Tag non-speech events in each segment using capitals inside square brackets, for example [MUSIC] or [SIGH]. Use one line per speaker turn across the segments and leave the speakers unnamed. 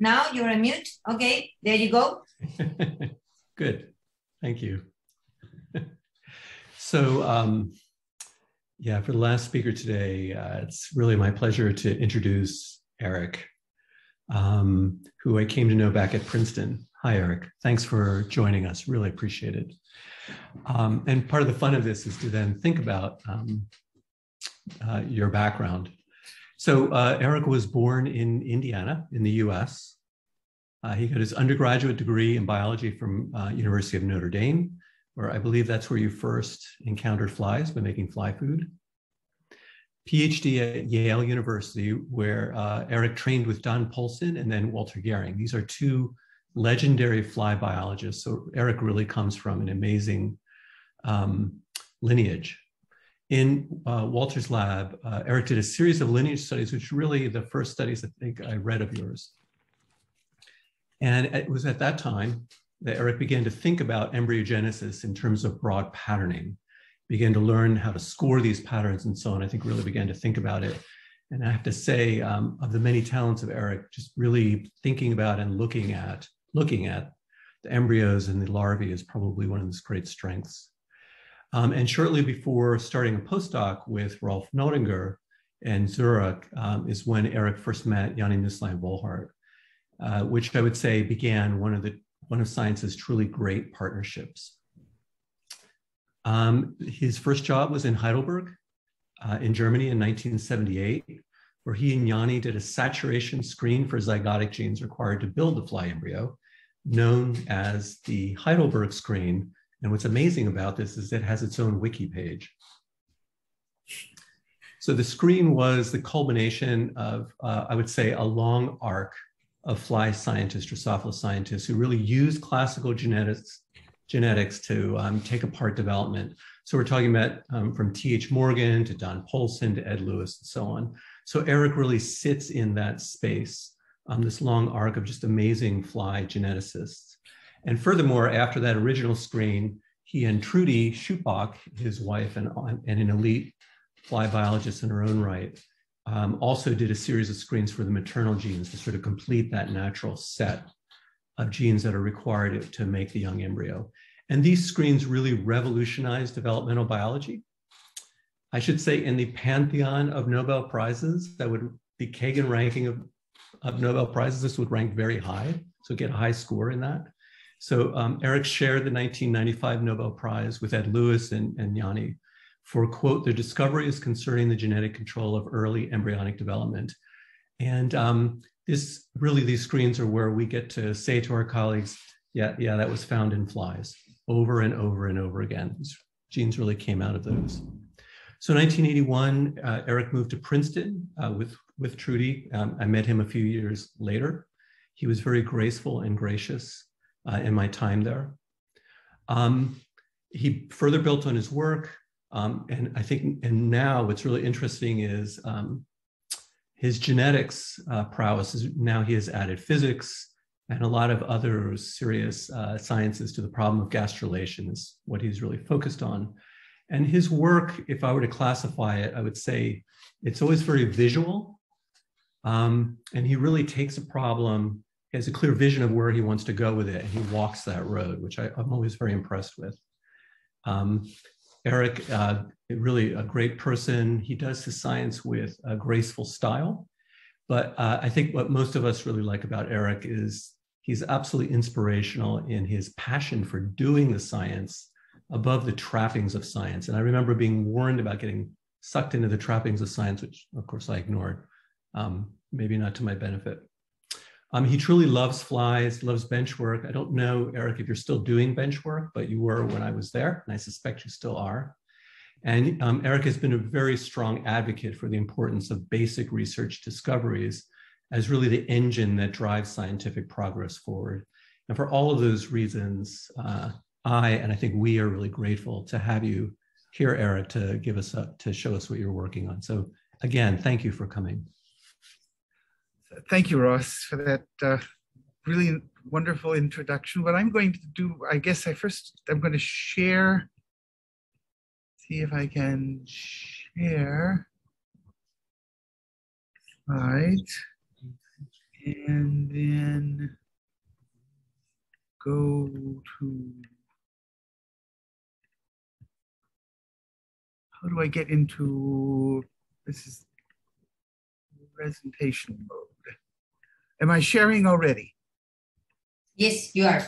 Now you're on mute. Okay, there you go. [LAUGHS]
Good. Thank you. [LAUGHS] so, um, yeah, for the last speaker today, uh, it's really my pleasure to introduce Eric, um, who I came to know back at Princeton. Hi, Eric. Thanks for joining us. Really appreciate it. Um, and part of the fun of this is to then think about um, uh, your background. So uh, Eric was born in Indiana in the US. Uh, he got his undergraduate degree in biology from uh, University of Notre Dame, where I believe that's where you first encountered flies by making fly food. PhD at Yale University, where uh, Eric trained with Don Poulson and then Walter Gehring. These are two legendary fly biologists. So Eric really comes from an amazing um, lineage in uh, Walter's lab, uh, Eric did a series of lineage studies, which really the first studies I think I read of yours. And it was at that time that Eric began to think about embryogenesis in terms of broad patterning, began to learn how to score these patterns and so on. I think really began to think about it. And I have to say, um, of the many talents of Eric, just really thinking about and looking at, looking at the embryos and the larvae is probably one of his great strengths. Um, and shortly before starting a postdoc with Rolf Nöthiger in Zurich um, is when Eric first met Janni Nüsslein-Volhard, uh, which I would say began one of the one of science's truly great partnerships. Um, his first job was in Heidelberg uh, in Germany in 1978, where he and Yanni did a saturation screen for zygotic genes required to build the fly embryo, known as the Heidelberg screen, and what's amazing about this is it has its own wiki page. So the screen was the culmination of, uh, I would say, a long arc of fly scientists, Drosophila scientists, who really used classical genetics, genetics to um, take apart development. So we're talking about um, from T.H. Morgan to Don Poulson to Ed Lewis and so on. So Eric really sits in that space, um, this long arc of just amazing fly geneticists. And furthermore, after that original screen, he and Trudi Schupbach, his wife and, and an elite fly biologist in her own right, um, also did a series of screens for the maternal genes to sort of complete that natural set of genes that are required to make the young embryo. And these screens really revolutionized developmental biology. I should say in the pantheon of Nobel Prizes, that would the Cagan ranking of, of Nobel Prizes, this would rank very high. So get a high score in that. So um, Eric shared the 1995 Nobel Prize with Ed Lewis and, and Janni for, quote, their discoveries concerning the genetic control of early embryonic development. And um, this really, these screens are where we get to say to our colleagues, yeah, yeah, that was found in flies over and over and over again. These genes really came out of those. So 1981, uh, Eric moved to Princeton uh, with, with Trudi. Um, I met him a few years later. He was very graceful and gracious uh, in my time there. Um, he further built on his work. Um, and I think, and now what's really interesting is um, his genetics uh, prowess is now he has added physics and a lot of other serious uh, sciences to the problem of gastrulation is what he's really focused on. And his work, if I were to classify it, I would say it's always very visual. Um, and he really takes a problem has a clear vision of where he wants to go with it, and he walks that road, which I, am always very impressed with. Um, Eric, uh, really a great person. He does his science with a graceful style. But uh, I think what most of us really like about Eric is he's absolutely inspirational in his passion for doing the science above the trappings of science. And I remember being warned about getting sucked into the trappings of science, which of course I ignored, um, maybe not to my benefit. Um, he truly loves flies, loves bench work. I don't know, Eric, if you're still doing bench work, but you were when I was there, and I suspect you still are. And um, Eric has been a very strong advocate for the importance of basic research discoveries as really the engine that drives scientific progress forward. And for all of those reasons, uh, I and I think we are really grateful to have you here, Eric, to give us a, to show us what you're working on. So again, thank you for coming
thank you, Ross, for that uh, really wonderful introduction. What I'm going to do, I guess I first, I'm going to share, see if I can share. Right. And then go to, how do I get into, this is presentation mode. Am I sharing already?
Yes, you are.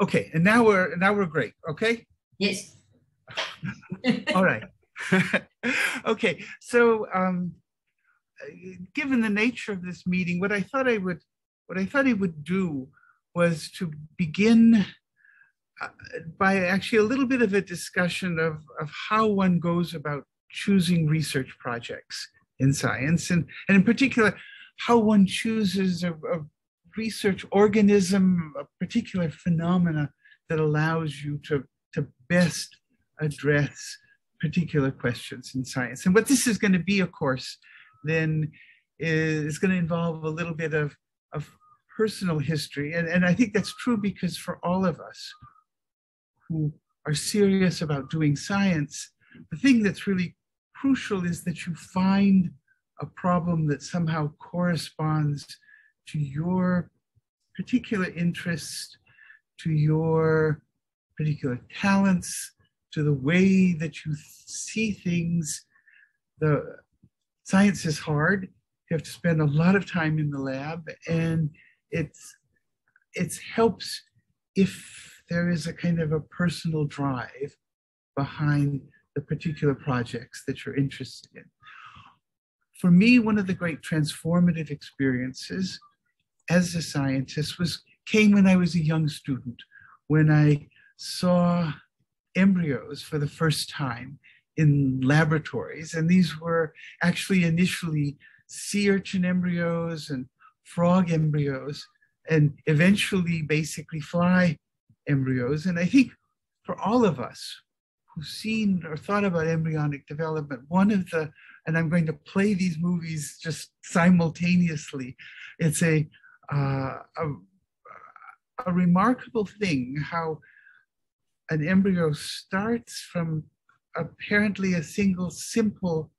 Okay, and now we're now we're great. Okay.
Yes. [LAUGHS]
All right. [LAUGHS] okay, so um, given the nature of this meeting, what I thought I would what I thought I would do was to begin uh, by actually a little bit of a discussion of, of how one goes about choosing research projects in science, and, and in particular, how one chooses a, a research organism, a particular phenomena that allows you to, to best address particular questions in science. And what this is going to be, of course, then is going to involve a little bit of, of personal history. And, and I think that's true because for all of us who are serious about doing science, the thing that's really crucial is that you find a problem that somehow corresponds to your particular interest, to your particular talents, to the way that you see things. The science is hard. You have to spend a lot of time in the lab, and it's it helps if there is a kind of a personal drive behind the particular projects that you're interested in. For me, one of the great transformative experiences as a scientist was came when I was a young student, when I saw embryos for the first time in laboratories. And these were actually initially sea urchin embryos and frog embryos, and eventually basically fly embryos. And I think for all of us who've seen or thought about embryonic development, one of the, and I'm going to play these movies just simultaneously, it's a, uh, a, a remarkable thing how an embryo starts from apparently a single simple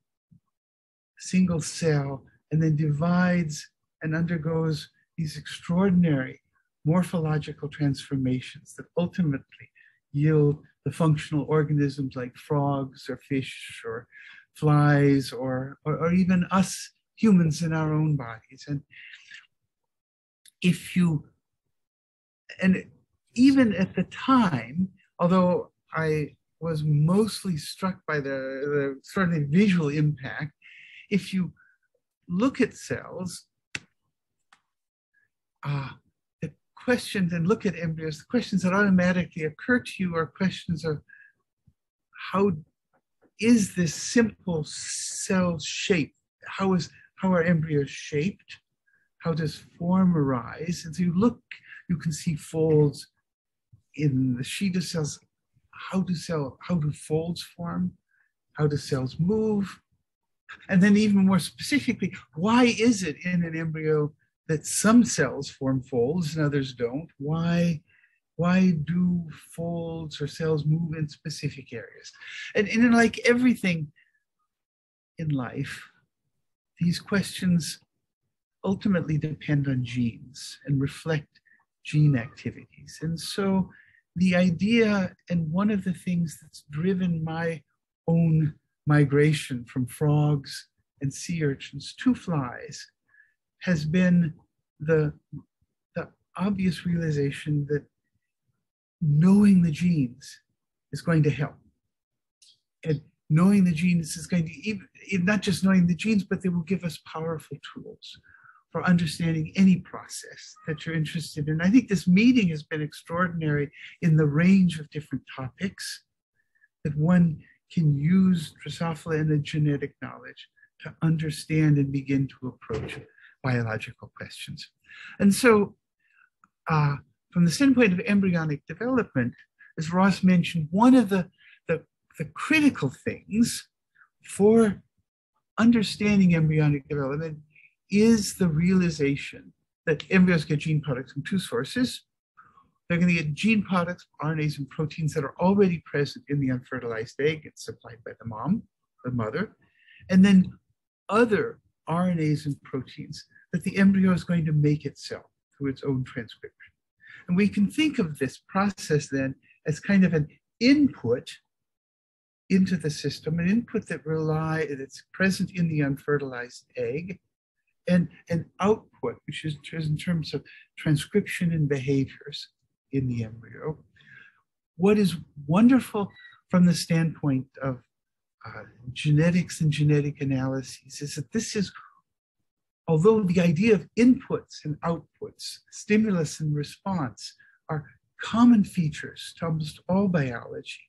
single cell and then divides and undergoes these extraordinary morphological transformations that ultimately yield the functional organisms like frogs or fish or flies or, or, or even us humans in our own bodies. And if you, and even at the time, although I was mostly struck by the, the certainly visual impact, if you look at cells, uh, the questions and look at embryos, the questions that automatically occur to you are questions of how is this simple cell shape? How is how are embryos shaped? How does form arise? And so you look, you can see folds in the sheet of cells, how do cell, how do folds form? How do cells move? And then even more specifically, why is it in an embryo that some cells form folds and others don't? Why, why do folds or cells move in specific areas? And, and like everything in life, these questions ultimately depend on genes and reflect gene activities. And so the idea, and one of the things that's driven my own migration from frogs and sea urchins to flies has been the, the obvious realization that knowing the genes is going to help. And knowing the genes is going to, even, not just knowing the genes, but they will give us powerful tools for understanding any process that you're interested in. I think this meeting has been extraordinary in the range of different topics that one can use Drosophila and the genetic knowledge to understand and begin to approach biological questions. And so, uh, from the standpoint of embryonic development, as Ross mentioned, one of the, the, the critical things for understanding embryonic development is the realization that embryos get gene products from two sources. They're going to get gene products, RNAs, and proteins that are already present in the unfertilized egg. It's supplied by the mom, the mother, and then other RNAs and proteins that the embryo is going to make itself through its own transcription. And we can think of this process then as kind of an input into the system, an input that rely that's present in the unfertilized egg, and an output, which is in terms of transcription and behaviors in the embryo. What is wonderful from the standpoint of uh, genetics and genetic analyses is that this is, although the idea of inputs and outputs, stimulus and response are common features to almost all biology,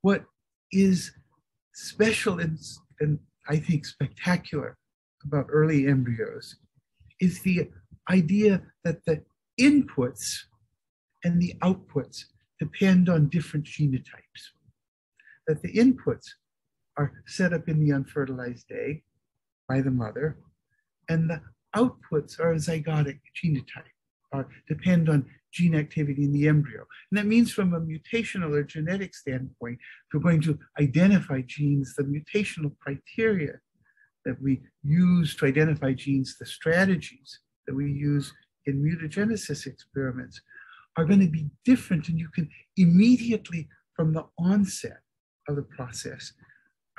what is special and, and I think spectacular about early embryos is the idea that the inputs and the outputs depend on different genotypes. That the inputs are set up in the unfertilized egg by the mother, and the outputs are a zygotic genotype, or depend on gene activity in the embryo. And that means from a mutational or genetic standpoint, if we're going to identify genes, the mutational criteria that we use to identify genes, the strategies that we use in mutagenesis experiments are going to be different. And you can immediately, from the onset of the process,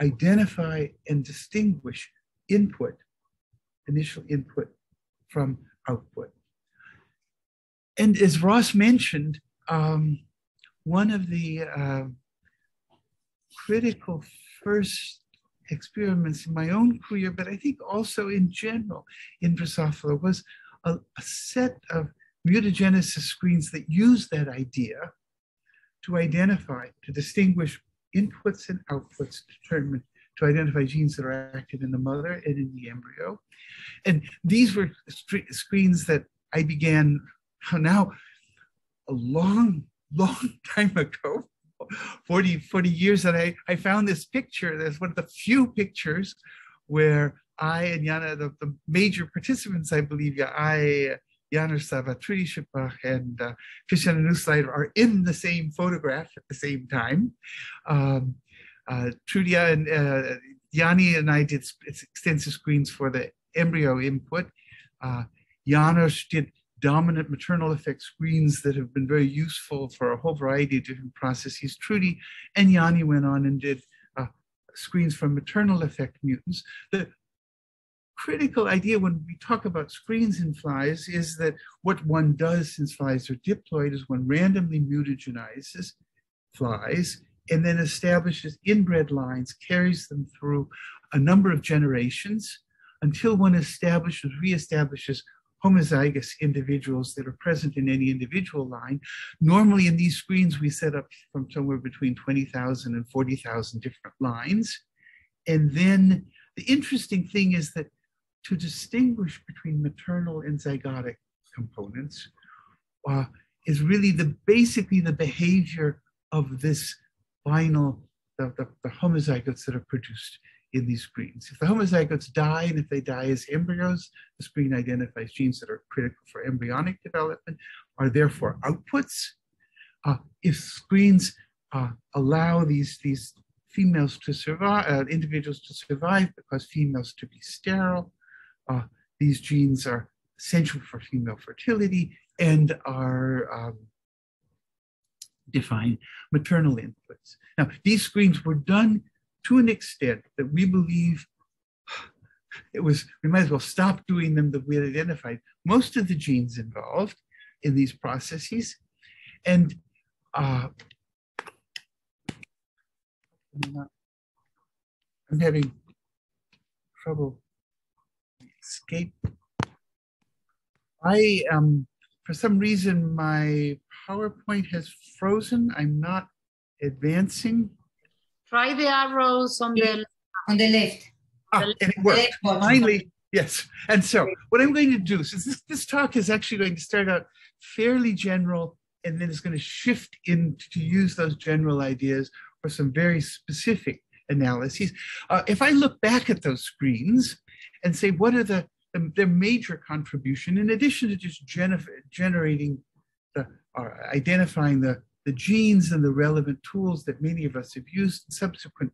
identify and distinguish input, initial input from output. And as Ross mentioned, um, one of the uh, critical first experiments in my own career, but I think also in general in Drosophila was a, a set of mutagenesis screens that use that idea to identify, to distinguish inputs and outputs determined to identify genes that are active in the mother and in the embryo. And these were screens that I began now a long, [LAUGHS] long time ago 40, 40 years that I, I found this picture. That's one of the few pictures where I and Janni, the, the major participants, I believe, I, Janos Szabad, Trudi Schupbach, and uh, Christiane Nüsslein-Volhard are in the same photograph at the same time. Um, uh, Trudi and uh, Janni and I did extensive screens for the embryo input. Uh, Janos did dominant maternal effect screens that have been very useful for a whole variety of different processes. Trudi and Janni went on and did uh, screens for maternal effect mutants. The critical idea when we talk about screens in flies is that what one does since flies are diploid is one randomly mutagenizes flies and then establishes inbred lines, carries them through a number of generations until one establishes, reestablishes homozygous individuals that are present in any individual line. Normally in these screens, we set up from somewhere between 20,000 and 40,000 different lines. And then the interesting thing is that to distinguish between maternal and zygotic components uh, is really the basically the behavior of this final, the, the, the homozygotes that are produced in these screens. If the homozygotes die and if they die as embryos, the screen identifies genes that are critical for embryonic development, are therefore outputs. Uh, if screens uh, allow these, these females to survive, uh, individuals to survive because females to be sterile, uh, these genes are essential for female fertility and are um, define maternal inputs. Now, these screens were done to an extent that we believe it was, we might as well stop doing them that we had identified most of the genes involved in these processes. And uh, I'm having trouble escape. I um for some reason my PowerPoint has frozen. I'm not advancing.
Try the arrows on the
on the left.
Ah, and it worked. Finally, yes. And so what I'm going to do, since this, this talk is actually going to start out fairly general and then it's going to shift in to use those general ideas for some very specific analyses. Uh, if I look back at those screens and say, what are the, the their major contribution, in addition to just gener generating the, or identifying the the genes and the relevant tools that many of us have used in subsequent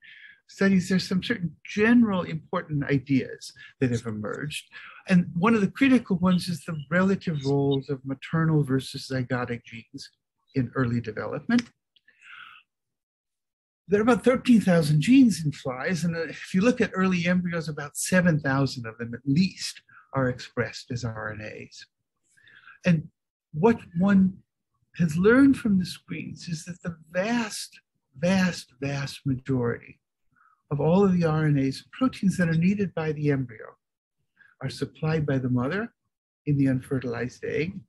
studies, there's some certain general important ideas that have emerged. And one of the critical ones is the relative roles of maternal versus zygotic genes in early development. There are about 13,000 genes in flies, and uh, if you look at early embryos, about 7,000 of them at least are expressed as RNAs. And what one has learned from the screens is that the vast, vast, vast majority of all of the RNAs, proteins that are needed by the embryo, are supplied by the mother in the unfertilized egg.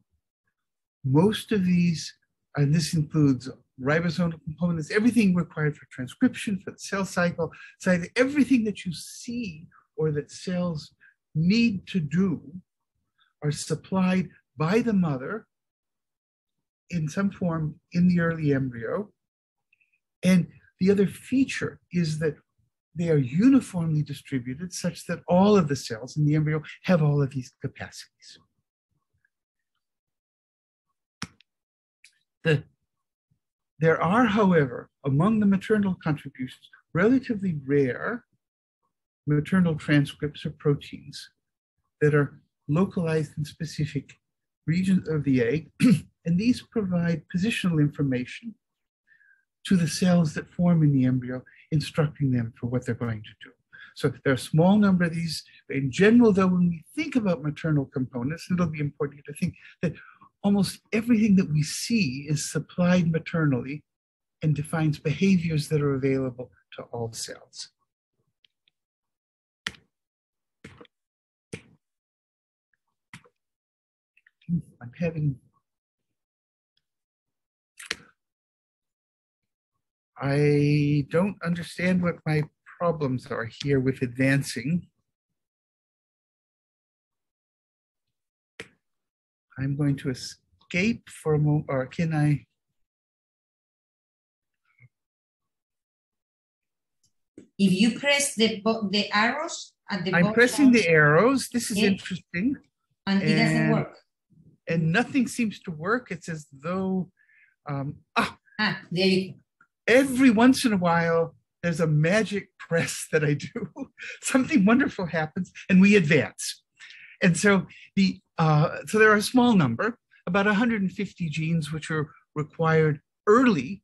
Most of these, and this includes ribosomal components, everything required for transcription, for the cell cycle, so everything that you see or that cells need to do are supplied by the mother in some form in the early embryo. And the other feature is that they are uniformly distributed such that all of the cells in the embryo have all of these capacities. The, there are, however, among the maternal contributions, relatively rare maternal transcripts or proteins that are localized in specific regions of the egg, [CLEARS THROAT] and these provide positional information to the cells that form in the embryo, instructing them for what they're going to do. So there are a small number of these. In general, though, when we think about maternal components, it'll be important to think that almost everything that we see is supplied maternally and defines behaviors that are available to all cells. I'm having I don't understand what my problems are here with advancing. I'm going to escape for a moment, or can I?
If you press the the arrows at the
I'm pressing the arrows. This is interesting.
And it doesn't work.
And nothing seems to work. It's as though, um, ah,
ah, there you go
every once in a while, there's a magic press [LAUGHS] that I do. Something wonderful happens, and we advance. And so the uh, so there are a small number, about 150 genes, which are required early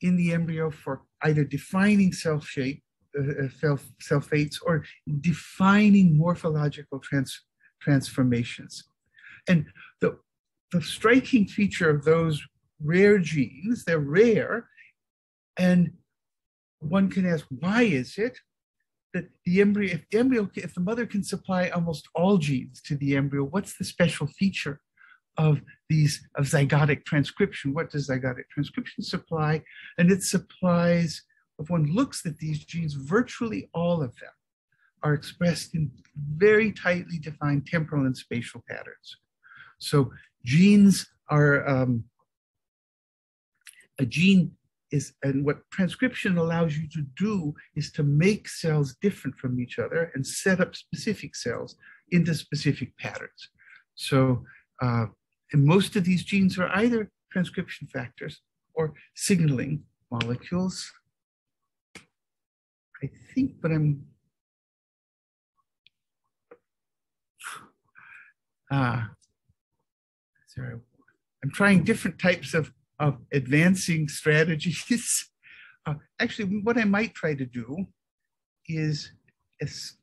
in the embryo for either defining cell shape, uh, uh cell, cell fates, or defining morphological trans, transformations. And the, the striking feature of those rare genes, they're rare, and one can ask, why is it that the embryo, if the embryo, if the mother can supply almost all genes to the embryo, what's the special feature of these of zygotic transcription? What does zygotic transcription supply? And it supplies, if one looks at these genes, virtually all of them are expressed in very tightly defined temporal and spatial patterns. So genes are um, a gene is, and what transcription allows you to do is to make cells different from each other and set up specific cells into specific patterns. So, uh, and most of these genes are either transcription factors or signaling molecules. I think, but I'm, ah, sorry, I'm trying different types of of advancing strategies. [LAUGHS] Uh, actually, what I might try to do is, is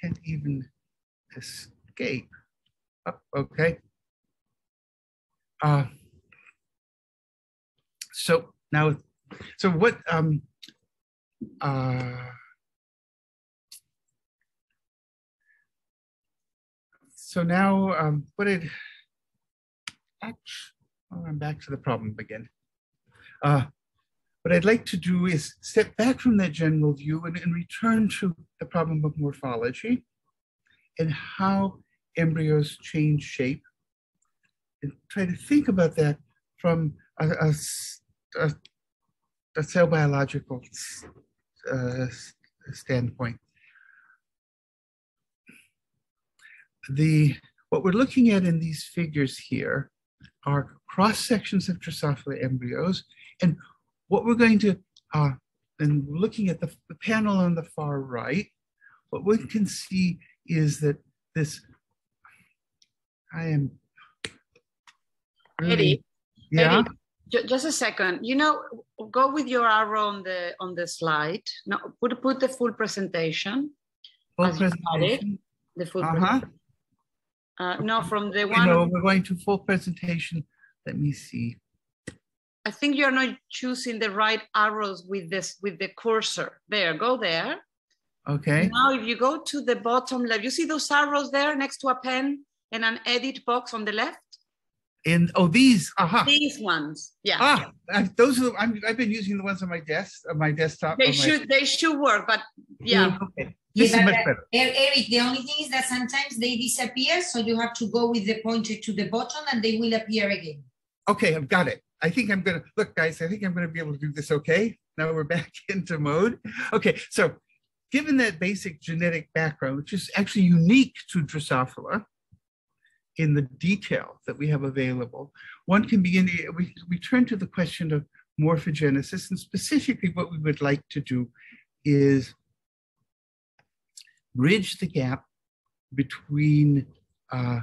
can't even escape. Oh, okay. Uh, so now, so what, um, uh, so now, um, what did, oh, I'm back to the problem again. Uh, what I'd like to do is step back from that general view and, and return to the problem of morphology and how embryos change shape and try to think about that from a, a, a, a cell biological uh, standpoint. The, what we're looking at in these figures here are cross sections of Drosophila embryos. And what we're going to, uh, and looking at the, the panel on the far right, what we can see is that this, I am. really-
Eddie,
Yeah,
Eddie, just a second. You know, go with your arrow on the on the slide. No, put put the full presentation.
full
as you it.
presentation.
The full.
Uh-huh.
present- Uh, no, from the
one. No, we're going to full presentation. Let me see.
I think you're not choosing the right arrows with this with the cursor. There, go there.
Okay,
Now, if you go to the bottom left, you see those arrows there next to a pen and an edit box on the left.
and, oh, these, aha.
These ones, yeah.
Ah, I- those are, the- I'm, I've been using the ones on my desk, on my desktop.
They
on my-
should they should work, but yeah.
Okay, This is
Yeah,
much better.
Er- Eric, the only thing is that sometimes they disappear, so you have to go with the pointer to the bottom and they will appear again.
Okay, I've got it. I think I'm gonna, look, guys, I think I'm gonna be able to do this okay. Now we're [LAUGHS] back into mode. Okay, so given that basic genetic background, which is actually unique to Drosophila in the detail that we have available, one can begin to, we, we turn to the question of morphogenesis and specifically what we would like to do is bridge the gap between uh,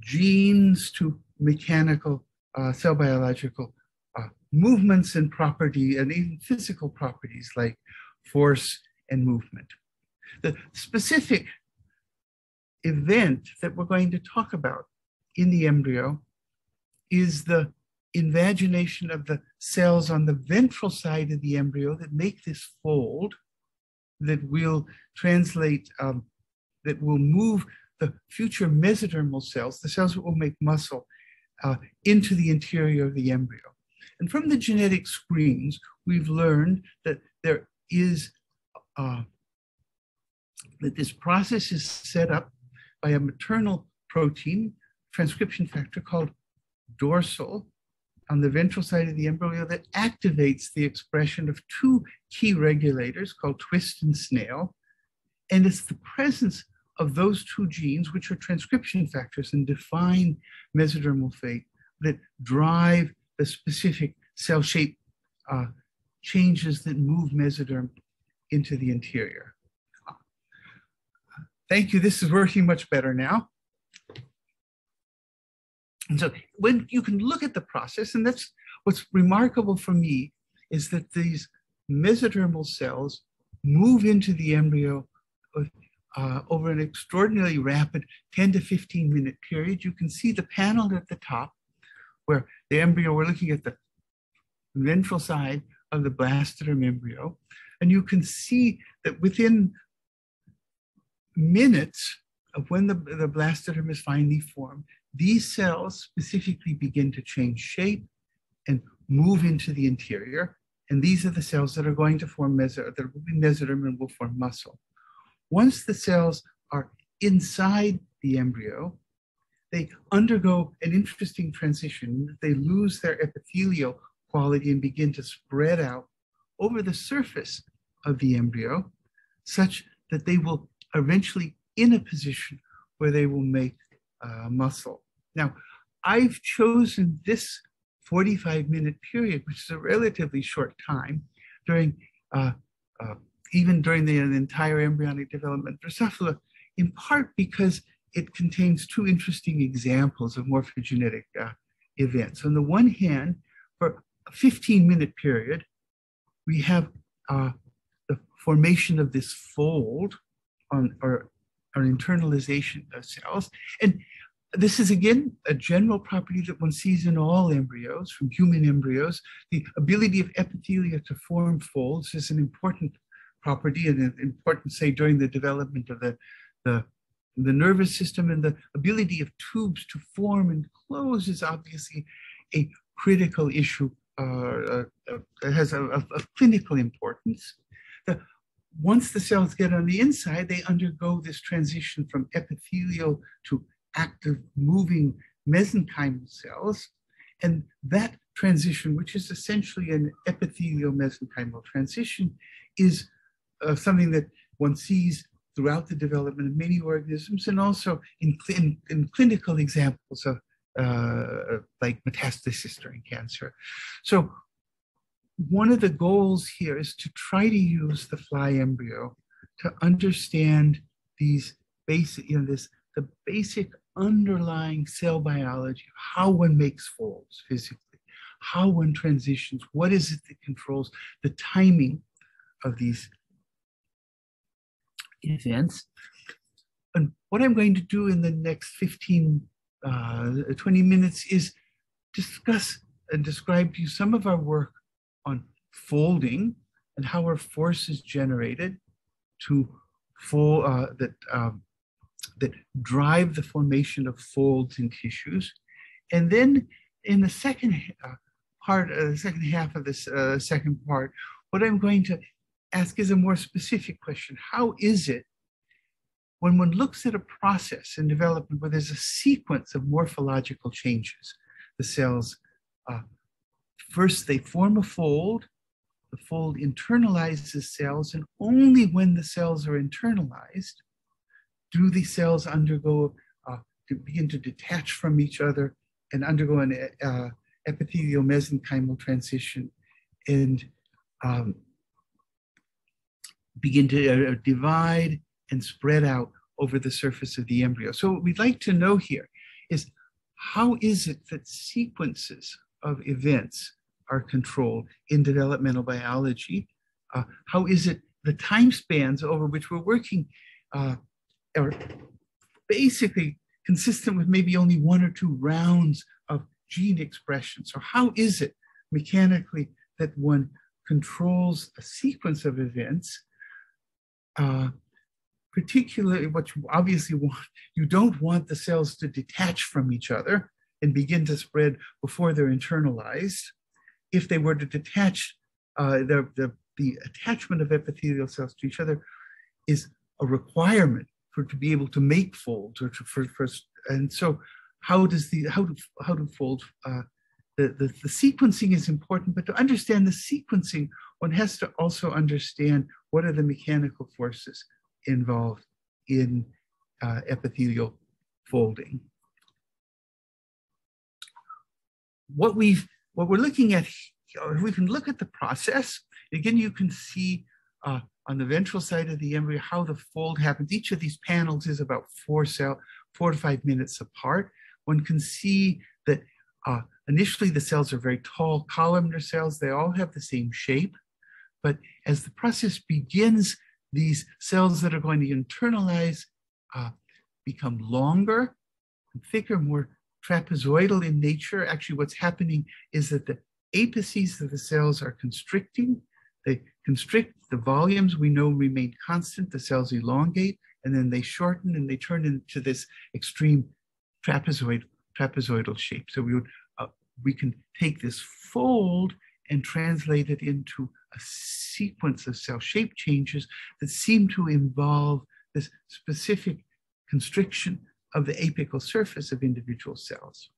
genes to mechanical uh, cell biological uh, movements and property and even physical properties like force and movement. The specific event that we're going to talk about in the embryo is the invagination of the cells on the ventral side of the embryo that make this fold that will translate, um, that will move the future mesodermal cells, the cells that will make muscle, uh, into the interior of the embryo. And from the genetic screens, we've learned that there is, uh, that this process is set up by a maternal protein, transcription factor called dorsal, on the ventral side of the embryo that activates the expression of two key regulators called twist and snail. And it's the presence of those two genes, which are transcription factors and define mesodermal fate, that drive the specific cell shape uh, changes that move mesoderm into the interior. Thank you. This is working much better now. And so when you can look at the process, and that's what's remarkable for me, is that these mesodermal cells move into the embryo uh, over an extraordinarily rapid 10 to 15 minute period. You can see the panel at the top where the embryo, we're looking at the ventral side of the blastoderm embryo, and you can see that within minutes of when the, the blastoderm is finally formed, these cells specifically begin to change shape and move into the interior. And these are the cells that are going to form meso, that will be mesoderm and will form muscle. Once the cells are inside the embryo, they undergo an interesting transition. They lose their epithelial quality and begin to spread out over the surface of the embryo, such that they will eventually in a position where they will make uh, muscle. Now, I've chosen this 45 minute period, which is a relatively short time during, uh, uh, even during the, entire embryonic development Drosophila, in part because it contains two interesting examples of morphogenetic uh, events. On the one hand, for a 15 minute period, we have uh, the formation of this fold on, or, or internalization of cells. And this is again a general property that one sees in all embryos, from human embryos. The ability of epithelia to form folds is an important property and important, say, during the development of the, the, the nervous system and the ability of tubes to form and close is obviously a critical issue uh, uh, that has a, of, of clinical importance. The, once the cells get on the inside, they undergo this transition from epithelial to active moving mesenchymal cells. And that transition, which is essentially an epithelial mesenchymal transition, is uh, something that one sees throughout the development of many organisms and also in, in, in clinical examples of uh, like metastasis during cancer. So one of the goals here is to try to use the fly embryo to understand these basic, you know, this the basic underlying cell biology of how one makes folds physically, how one transitions, what is it that controls the timing of these events. And what I'm going to do in the next 15, uh, 20 minutes is discuss and describe to you some of our work on folding and how our force is generated to fold uh, that um, that drive the formation of folds in tissues. And then in the second uh, part, uh, the second half of this uh, second part, what I'm going to ask is a more specific question. How is it when one looks at a process in development where there's a sequence of morphological changes, the cells, uh, first they form a fold, the fold internalizes cells, and only when the cells are internalized do these cells undergo, uh, to begin to detach from each other and undergo an uh, epithelial mesenchymal transition and um, begin to uh, divide and spread out over the surface of the embryo. So what we'd like to know here is how is it that sequences of events are controlled in developmental biology? Uh, how is it the time spans over which we're working uh, are basically consistent with maybe only one or two rounds of gene expression. So how is it mechanically that one controls a sequence of events, uh, particularly what you obviously want, you don't want the cells to detach from each other and begin to spread before they're internalized. If they were to detach, uh, the, the, the attachment of epithelial cells to each other is a requirement for to be able to make folds or to for, for and so how does the how do how do folds uh, the, the, the sequencing is important, but to understand the sequencing, one has to also understand what are the mechanical forces involved in uh, epithelial folding. What we've what we're looking at, we can look at the process. Again, you can see uh, on the ventral side of the embryo, how the fold happens. Each of these panels is about four cell, four to five minutes apart. One can see that uh, initially the cells are very tall columnar cells. They all have the same shape. But as the process begins, these cells that are going to internalize uh, become longer, thicker, more trapezoidal in nature. Actually, what's happening is that the apices of the cells are constricting. They constrict, the volumes we know remain constant, the cells elongate, and then they shorten and they turn into this extreme trapezoid, trapezoidal shape. So we, would, uh, we can take this fold and translate it into a sequence of cell shape changes that seem to involve this specific constriction of the apical surface of individual cells.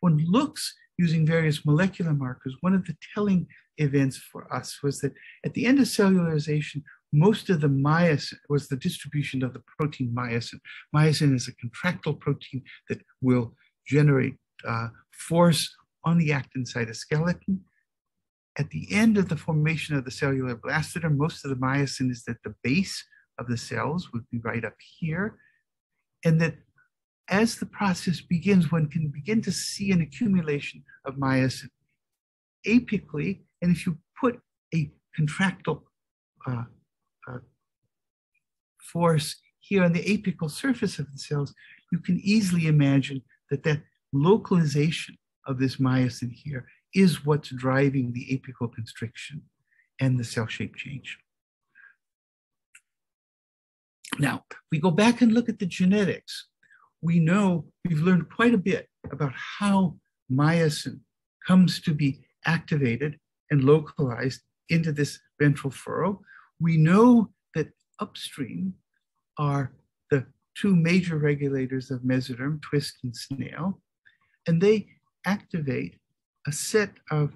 One looks using various molecular markers, one of the telling events for us was that at the end of cellularization, most of the myosin was the distribution of the protein myosin. Myosin is a contractile protein that will generate uh, force on the actin cytoskeleton. At the end of the formation of the cellular blastoderm, most of the myosin is at the base of the cells, would be right up here. And that as the process begins, one can begin to see an accumulation of myosin. Apically, and if you put a contractile uh, uh, force here on the apical surface of the cells, you can easily imagine that that localization of this myosin here is what's driving the apical constriction and the cell shape change. Now, we go back and look at the genetics. We know we've learned quite a bit about how myosin comes to be activated and localized into this ventral furrow. We know that upstream are the two major regulators of mesoderm, twist and snail, and they activate a set of,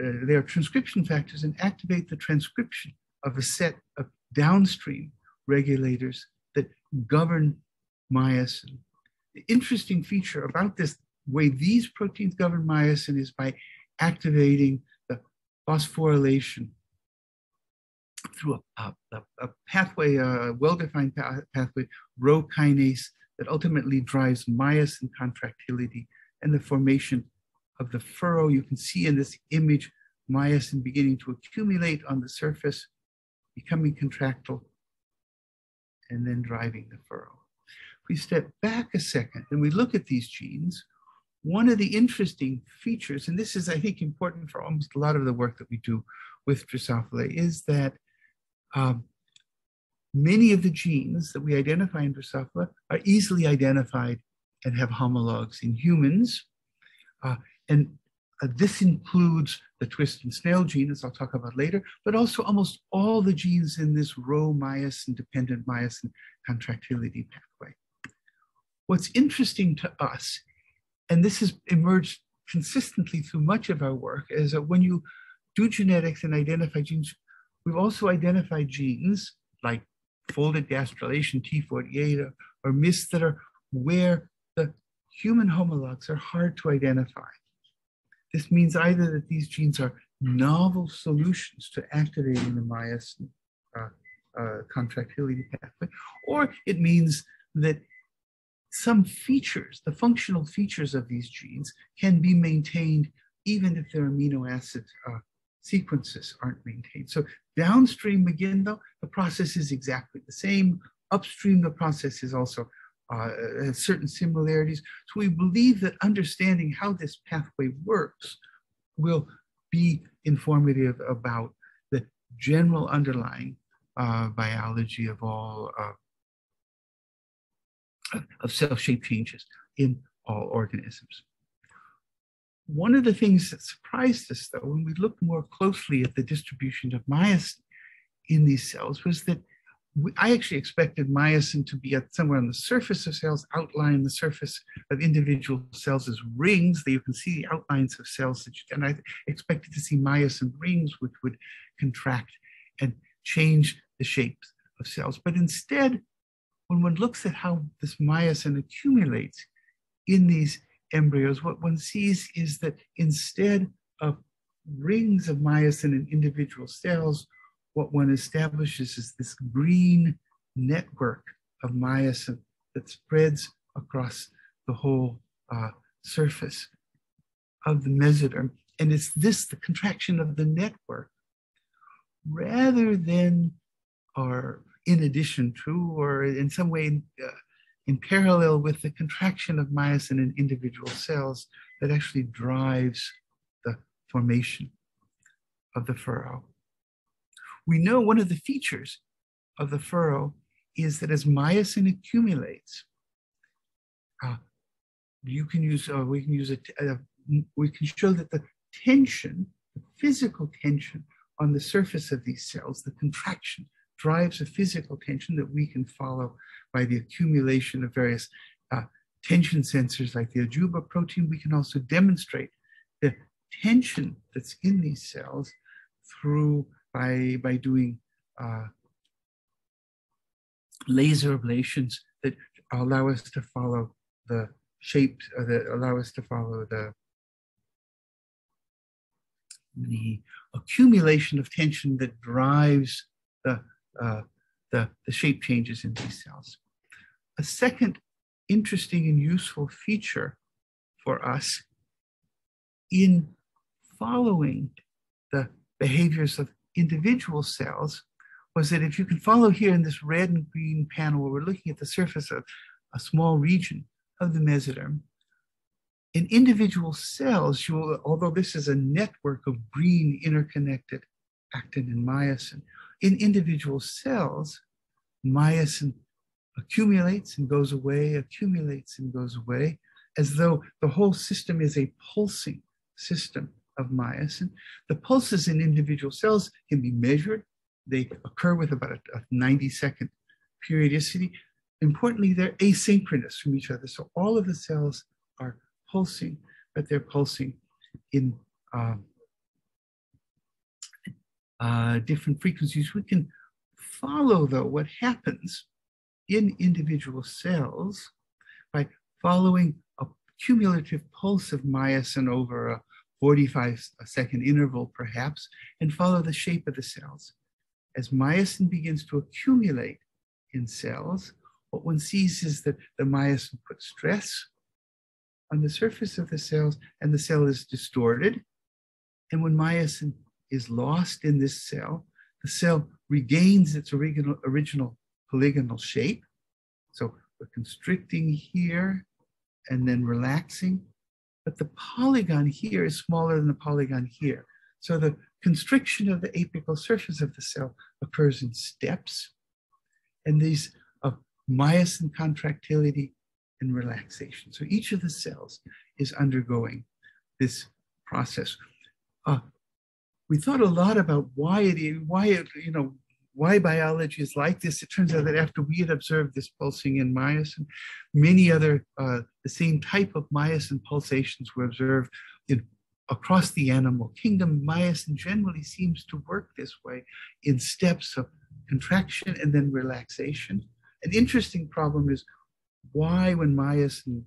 uh, they are transcription factors and activate the transcription of a set of downstream regulators that govern myosin. The interesting feature about this way these proteins govern myosin is by activating phosphorylation through a, a, a pathway, a well-defined pathway, rho kinase, that ultimately drives myosin contractility and the formation of the furrow. You can see in this image myosin beginning to accumulate on the surface, becoming contractile, and then driving the furrow. If we step back a second and we look at these genes, one of the interesting features, and this is, I think, important for almost a lot of the work that we do with Drosophila, is that um, many of the genes that we identify in Drosophila are easily identified and have homologs in humans. Uh, and uh, this includes the twist and snail gene, as I'll talk about later, but also almost all the genes in this rho myosin dependent myosin contractility pathway. What's interesting to us, and this has emerged consistently through much of our work, is that when you do genetics and identify genes, we've also identified genes like folded gastrulation T48 or, or MIS that are where the human homologs are hard to identify. This means either that these genes are novel solutions to activating the myosin uh, uh, contractility pathway, or it means that some features, the functional features of these genes, can be maintained even if their amino acid uh, sequences aren't maintained. So downstream again, though, the process is exactly the same. Upstream, the process is also uh, has certain similarities. So we believe that understanding how this pathway works will be informative about the general underlying uh, biology of all uh, of cell shape changes in all organisms. One of the things that surprised us, though, when we looked more closely at the distribution of myosin in these cells, was that I actually expected myosin to be at somewhere on the surface of cells, outline the surface of individual cells as rings. That you can see the outlines of cells, that you, and I expected to see myosin rings, which would contract and change the shapes of cells. But instead, when one looks at how this myosin accumulates in these embryos, what one sees is that instead of rings of myosin in individual cells, what one establishes is this green network of myosin that spreads across the whole uh, surface of the mesoderm. And it's this, the contraction of the network, rather than or in addition to, or in some way uh, in parallel with the contraction of myosin in individual cells that actually drives the formation of the furrow. We know one of the features of the furrow is that as myosin accumulates, uh, you can use, uh, we can use it, uh, we can show that the tension, the physical tension on the surface of these cells, the contraction, drives a physical tension that we can follow by the accumulation of various uh, tension sensors like the Ajuba protein. We can also demonstrate the tension that's in these cells through by, by doing uh, laser ablations that allow us to follow the shapes, uh, that allow us to follow the, the accumulation of tension that drives the, uh, the, the shape changes in these cells. A second interesting and useful feature for us in following the behaviors of individual cells was that if you can follow here in this red and green panel where we're looking at the surface of a small region of the mesoderm, in individual cells, you will, although this is a network of green interconnected actin and myosin, in individual cells, myosin accumulates and goes away, accumulates and goes away, as though the whole system is a pulsing system of myosin. The pulses in individual cells can be measured. They occur with about a, a 90 second periodicity. Importantly, they're asynchronous from each other. So all of the cells are pulsing, but they're pulsing in um, uh, different frequencies. We can follow, though, what happens in individual cells by following a cumulative pulse of myosin over a 45 second interval perhaps, and follow the shape of the cells. As myosin begins to accumulate in cells, what one sees is that the myosin puts stress on the surface of the cells and the cell is distorted. And when myosin is lost in this cell, the cell regains its original, original polygonal shape. So we're constricting here and then relaxing. But the polygon here is smaller than the polygon here. So the constriction of the apical surface of the cell occurs in steps. And these of myosin contractility and relaxation. So each of the cells is undergoing this process. Uh, we thought a lot about why it, why it, you know, why biology is like this. It turns out that after we had observed this pulsing in myosin, many other, uh, the same type of myosin pulsations were observed in, across the animal kingdom. Myosin generally seems to work this way in steps of contraction and then relaxation. An interesting problem is why when myosin,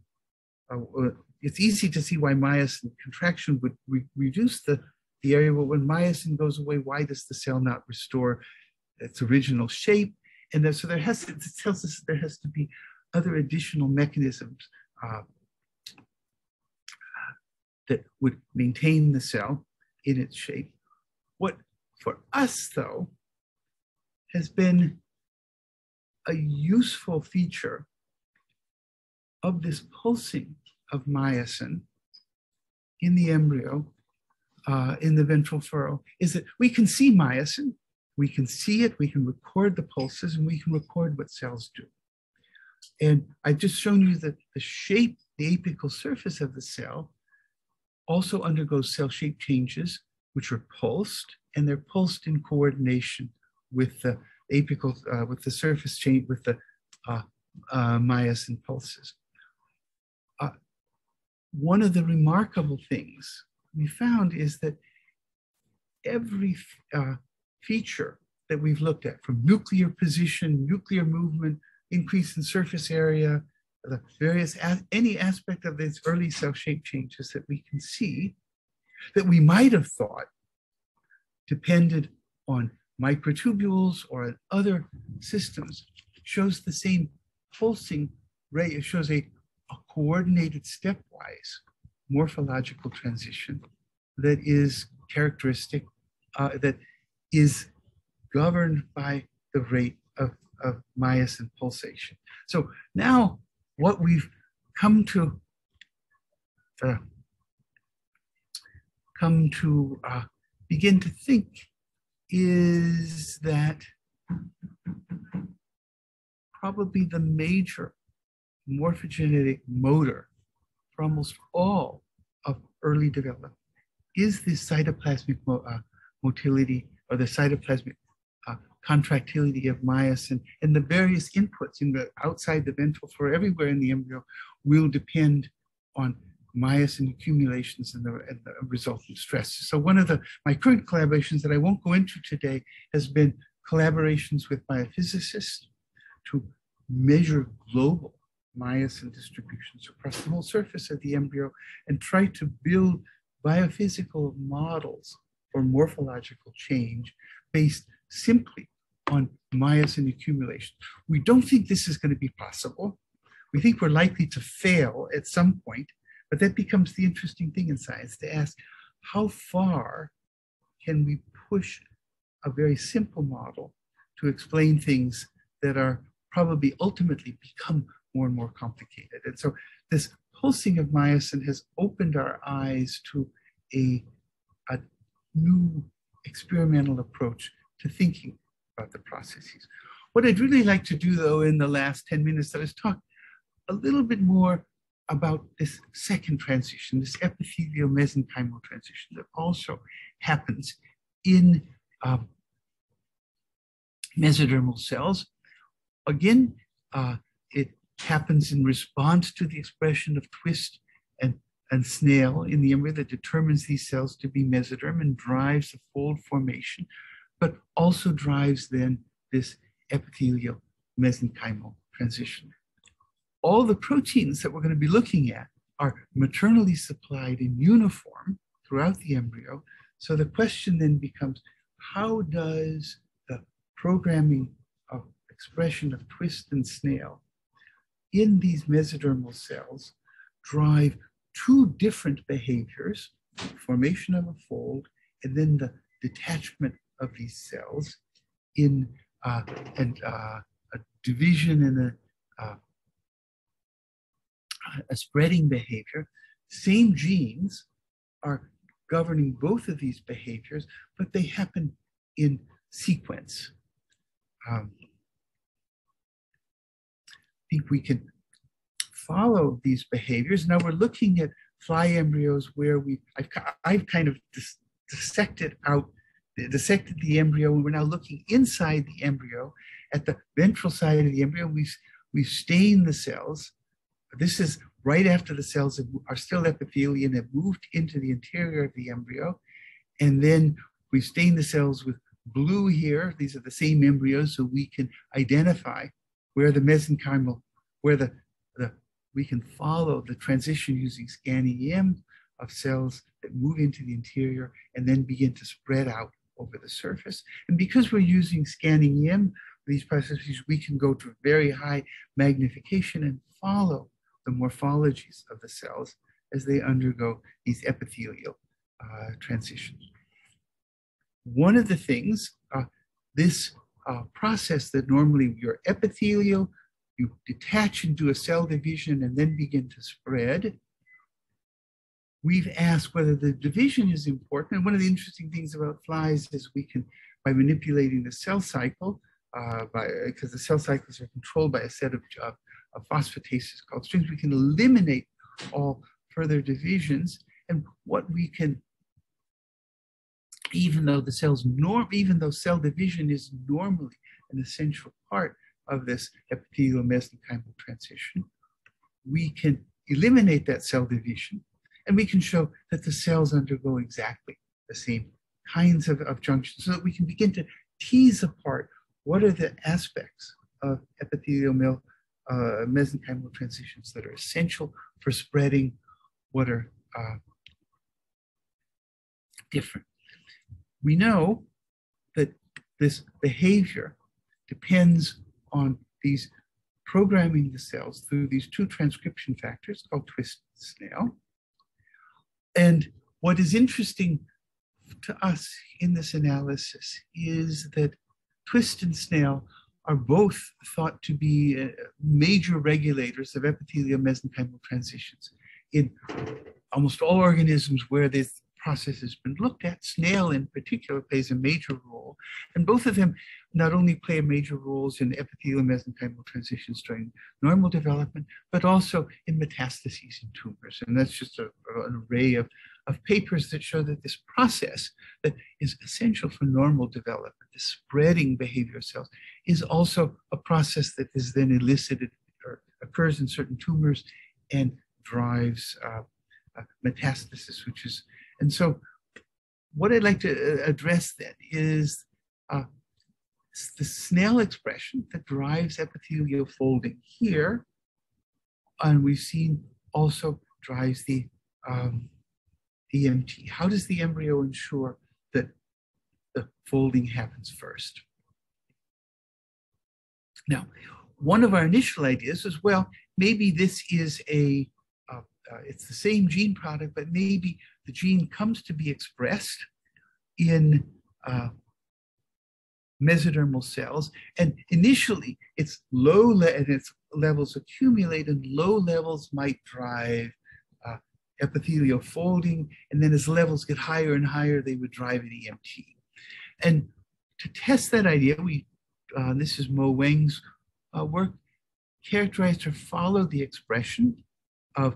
uh, uh, it's easy to see why myosin contraction would re reduce the, the area, where when myosin goes away, why does the cell not restore its original shape? And so there has to, it tells us there has to be other additional mechanisms uh, that would maintain the cell in its shape. What for us, though, has been a useful feature of this pulsing of myosin in the embryo, uh, in the ventral furrow, is that we can see myosin, we can see it, we can record the pulses, and we can record what cells do. And I've just shown you that the shape, the apical surface of the cell also undergoes cell shape changes, which are pulsed, and they're pulsed in coordination with the apical, uh, with the surface change, with the uh, uh, myosin pulses one of the remarkable things we found is that every uh, feature that we've looked at, from nuclear position, nuclear movement, increase in surface area, the various, any aspect of these early cell shape changes that we can see, that we might have thought depended on microtubules or other systems, shows the same pulsing rate, it shows a a coordinated stepwise morphological transition that is characteristic, uh, that is governed by the rate of, of myosin pulsation. So now what we've come to uh, come to uh, begin to think is that probably the major morphogenetic motor for almost all early development is the cytoplasmic uh, motility or the cytoplasmic uh, contractility of myosin and the various inputs in the outside the ventral furrow everywhere in the embryo will depend on myosin accumulations and the, and the resultant stress. So one of the my current collaborations that I won't go into today has been collaborations with biophysicists to measure global myosin distributions across the whole surface of the embryo and try to build biophysical models for morphological change based simply on myosin accumulation. We don't think this is going to be possible. We think we're likely to fail at some point, but that becomes the interesting thing in science to ask how far can we push a very simple model to explain things that are probably ultimately become more and more complicated. And so this pulsing of myosin has opened our eyes to a, a new experimental approach to thinking about the processes. What I'd really like to do though in the last 10 minutes that is talk a little bit more about this second transition, this epithelial mesenchymal transition that also happens in um, mesodermal cells. Again, uh, it happens in response to the expression of twist and, and snail in the embryo that determines these cells to be mesoderm and drives the fold formation, but also drives then this epithelial mesenchymal transition. All the proteins that we're going to be looking at are maternally supplied in uniform throughout the embryo. So the question then becomes, how does the programming of expression of twist and snail in these mesodermal cells drive two different behaviors, formation of a fold, and then the detachment of these cells in uh, and uh, a division and a, uh, a spreading behavior. Same genes are governing both of these behaviors, but they happen in sequence. Um, think we can follow these behaviors. Now we're looking at fly embryos where we, I've, I've kind of dis, dissected out, dissected the embryo, we're now looking inside the embryo at the ventral side of the embryo. We've, we've stained the cells. This is right after the cells are still epithelial and have moved into the interior of the embryo. And then we stain the cells with blue here. These are the same embryos, so we can identify where the mesenchymal, where the, the we can follow the transition using scanning EM of cells that move into the interior and then begin to spread out over the surface. And because we're using scanning EM, these processes, we can go to very high magnification and follow the morphologies of the cells as they undergo these epithelial uh, transitions. One of the things, uh, this uh, process that normally your epithelial, you detach do a cell division and then begin to spread. We've asked whether the division is important. And one of the interesting things about flies is we can, by manipulating the cell cycle, uh, by because the cell cycles are controlled by a set of, of of phosphatases called strings, we can eliminate all further divisions. And what we can, even though the cells norm, even though cell division is normally an essential part of this epithelial mesenchymal transition, we can eliminate that cell division and we can show that the cells undergo exactly the same kinds of, of junctions so that we can begin to tease apart what are the aspects of epithelial uh, mesenchymal transitions that are essential for spreading what are uh, different. We know that this behavior depends on these programming the cells through these two transcription factors called twist snail. And what is interesting to us in this analysis is that twist and snail are both thought to be uh, major regulators of epithelial mesenchymal transitions. In almost all organisms where this process has been looked at, snail in particular plays a major role. And both of them not only play major roles in epithelial mesenchymal transitions during normal development, but also in metastases in tumors. And that's just a, an array of of papers that show that this process that is essential for normal development, the spreading behavior of cells, is also a process that is then elicited or occurs in certain tumors and drives uh, uh, metastasis, which is, and so what I'd like to uh, address then is uh, the snail expression that drives epithelial folding here, and we've seen also drives the um, EMT? How does the embryo ensure that the folding happens first? Now, one of our initial ideas is, well, maybe this is a, uh, uh, it's the same gene product, but maybe the gene comes to be expressed in uh, mesodermal cells. And initially, its low le- and its levels accumulate, and low levels might drive epithelial folding, and then as levels get higher and higher, they would drive an EMT. And to test that idea, we uh, this is Mo Weng's uh, work, characterized or followed the expression of,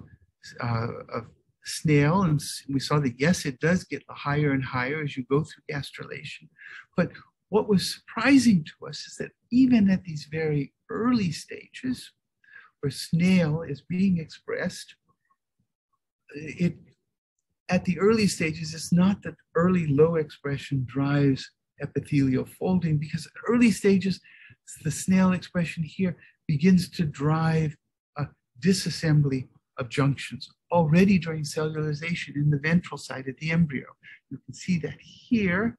uh, of snail, and we saw that yes, it does get higher and higher as you go through gastrulation. But what was surprising to us is that even at these very early stages, where snail is being expressed, it at the early stages, it's not that early low expression drives epithelial folding because at early stages, the snail expression here begins to drive a disassembly of junctions already during cellularization in the ventral side of the embryo. You can see that here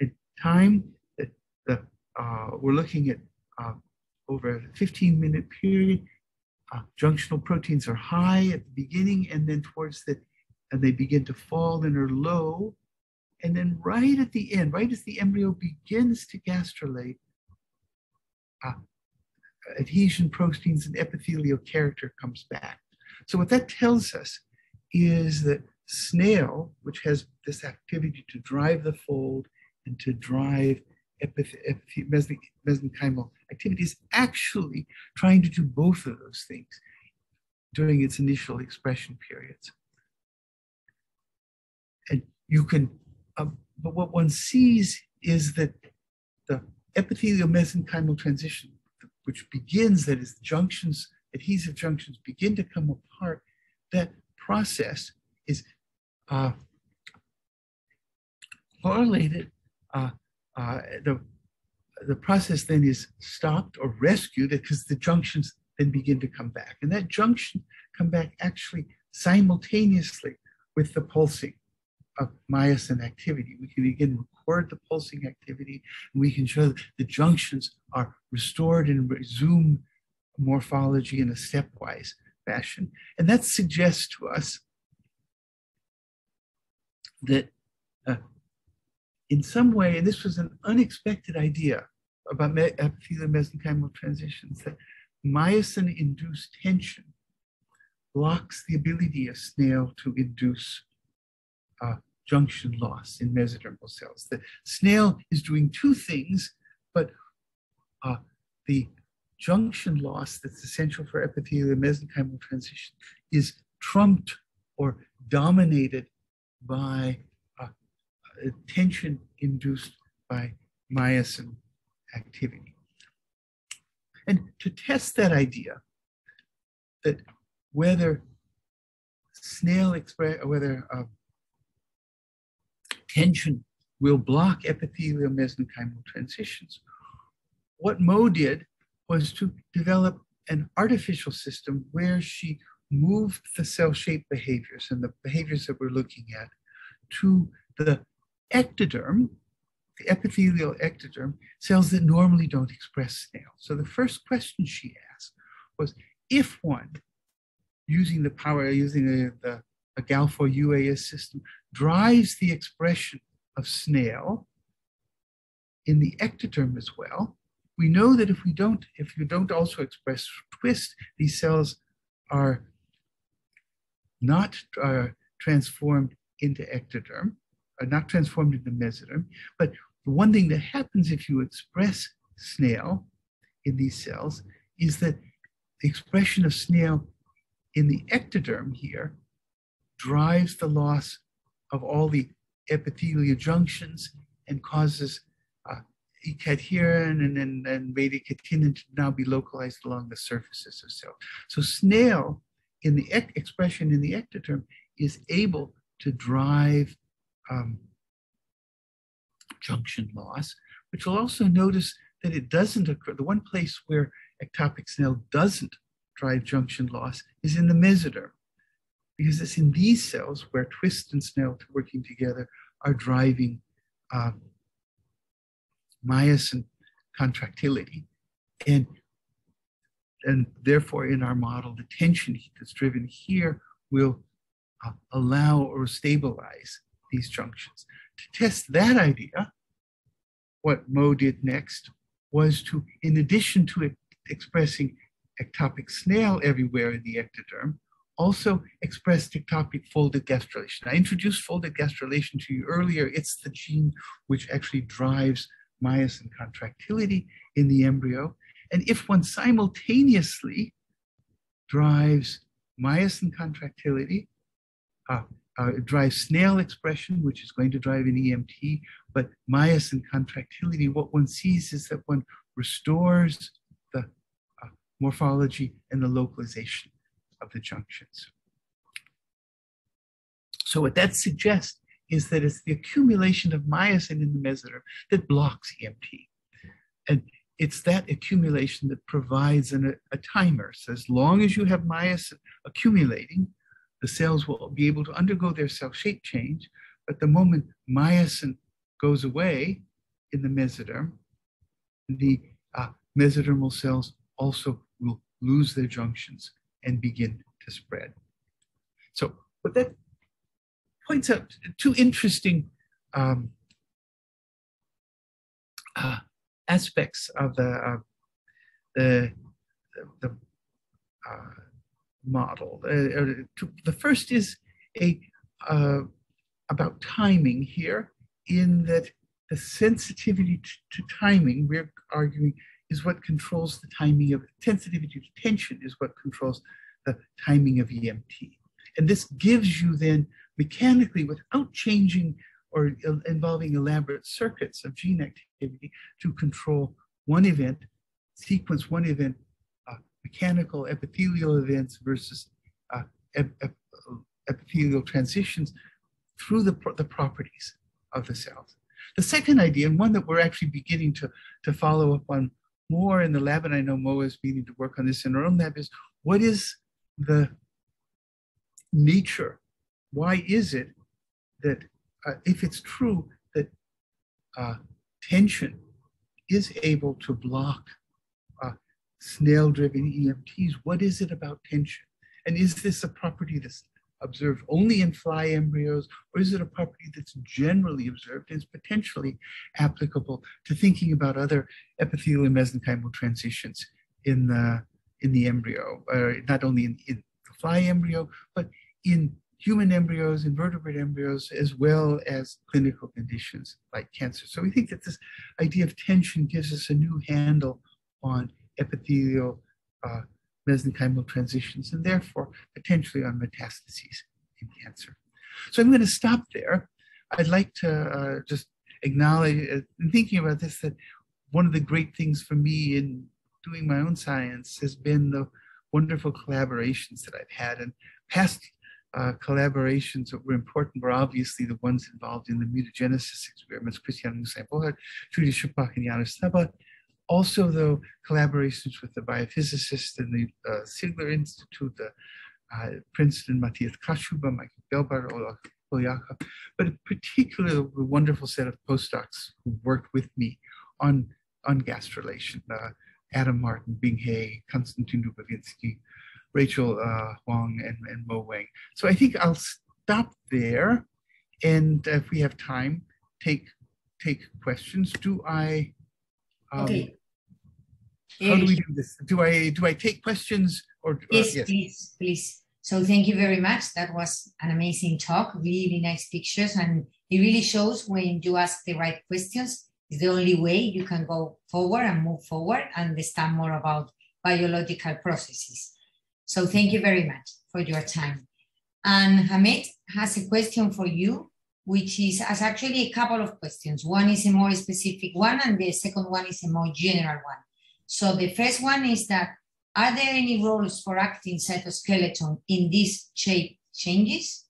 at time that the, uh, we're looking at uh, over a 15 minute period, uh, junctional proteins are high at the beginning and then towards the, and they begin to fall and are low. And then right at the end, right as the embryo begins to gastrulate, uh, adhesion proteins and epithelial character comes back. So what that tells us is that snail, which has this activity to drive the fold and to drive mesenchymal activity, is actually trying to do both of those things during its initial expression periods. And you can, um, but what one sees is that the epithelial mesenchymal transition, which begins, that is, junctions adhesive junctions begin to come apart, that process is uh, correlated. Uh, uh, the, the process then is stopped or rescued because the junctions then begin to come back. And that junction come back actually simultaneously with the pulsing of myosin activity. We can again record the pulsing activity and we can show that the junctions are restored and resume morphology in a stepwise fashion. And that suggests to us that uh, in some way, and this was an unexpected idea about me- epithelial mesenchymal transitions, that myosin induced tension blocks the ability of snail to induce uh, junction loss in mesodermal cells. The snail is doing two things, but uh, the junction loss that's essential for epithelial mesenchymal transition is trumped or dominated by uh, tension induced by myosin activity. And to test that idea, that whether snail express, whether uh, tension will block epithelial mesenchymal transitions, what Mo did was to develop an artificial system where she moved the cell shape behaviors and the behaviors that we're looking at to the ectoderm, the epithelial ectoderm, cells that normally don't express snail. So the first question she asked was if one, using the power, using the, the a Gal4 UAS system, drives the expression of snail in the ectoderm as well, we know that if we don't, if you don't also express twist, these cells are not uh, transformed into ectoderm, are not transformed into mesoderm. But the one thing that happens if you express snail in these cells is that the expression of snail in the ectoderm here drives the loss of all the epithelial junctions and causes cadherin and, and, and beta-catenin to now be localized along the surfaces of cells. So snail in the expression in the ectoderm is able to drive um, junction loss, but you'll also notice that it doesn't occur. The one place where ectopic snail doesn't drive junction loss is in the mesoderm, because it's in these cells where twist and snail working together are driving uh, myosin contractility. And, and therefore, in our model, the tension that's driven here will uh, allow or stabilize these junctions. To test that idea, what Mo did next was to, in addition to expressing ectopic snail everywhere in the ectoderm, also express ectopic folded gastrulation. I introduced folded gastrulation to you earlier. It's the gene which actually drives myosin contractility in the embryo. And if one simultaneously drives myosin contractility, uh, uh, drives snail expression, which is going to drive an EMT, but myosin contractility, what one sees is that one restores the uh, morphology and the localization of the junctions. So what that suggests is that it's the accumulation of myosin in the mesoderm that blocks EMT. And it's that accumulation that provides an, a, timer. So as long as you have myosin accumulating, the cells will be able to undergo their cell shape change. But the moment myosin goes away in the mesoderm, the uh, mesodermal cells also will lose their junctions and begin to spread. So, but that points out two interesting um, uh, aspects of the uh, the the uh, model. Uh, to, the first is a uh, about timing here, in that the sensitivity to, to timing we're arguing is what controls the timing of sensitivity to tension is what controls the timing of EMT. And this gives you then mechanically, without changing or involving elaborate circuits of gene activity, to control one event, sequence one event, uh, mechanical epithelial events versus uh, ep ep epithelial transitions through the, the properties of the cells. The second idea, and one that we're actually beginning to, to follow up on more in the lab, and I know Mo is beginning to work on this in her own lab, is what is the nature? Why is it that uh, if it's true that uh, tension is able to block uh, snail-driven EMTs, what is it about tension? And is this a property that's observed only in fly embryos, or is it a property that's generally observed and is potentially applicable to thinking about other epithelial mesenchymal transitions in the, in the embryo, uh, not only in, in the fly embryo, but in human embryos, invertebrate embryos, as well as clinical conditions like cancer. So we think that this idea of tension gives us a new handle on epithelial uh, mesenchymal transitions and therefore potentially on metastases in cancer. So I'm going to stop there. I'd like to uh, just acknowledge, uh, in thinking about this, that one of the great things for me in doing my own science has been the wonderful collaborations that I've had. And past uh, collaborations that were important were obviously the ones involved in the mutagenesis experiments, Christiane Nüsslein Trudi Schupbach, and Janos Szabad, also, though, collaborations with the biophysicists in the uh, Sigler Institute, the uh, Princeton, Matthias Kaschube, Michael Gelbart, Olaf Poljaka, but particularly a wonderful set of postdocs who worked with me on, on gastrulation. Uh, Adam Martin, Bing He, Konstantin Doubrovinski, Rachel uh, Huang, and, and Mo Weng. So I think I'll stop there. And if we have time, take take questions. Do I um,
Okay.
How do we do this? Do I do I take questions or uh,
Yes,
yes?
please, please. So thank you very much. That was an amazing talk, really nice pictures, and it really shows when you ask the right questions, it's the only way you can go forward and move forward and understand more about biological processes. So thank you very much for your time. And Hamed has a question for you, which is as actually a couple of questions. One is a more specific one, and the second one is a more general one. So the first one is that are there any roles for actin cytoskeleton in these shape changes?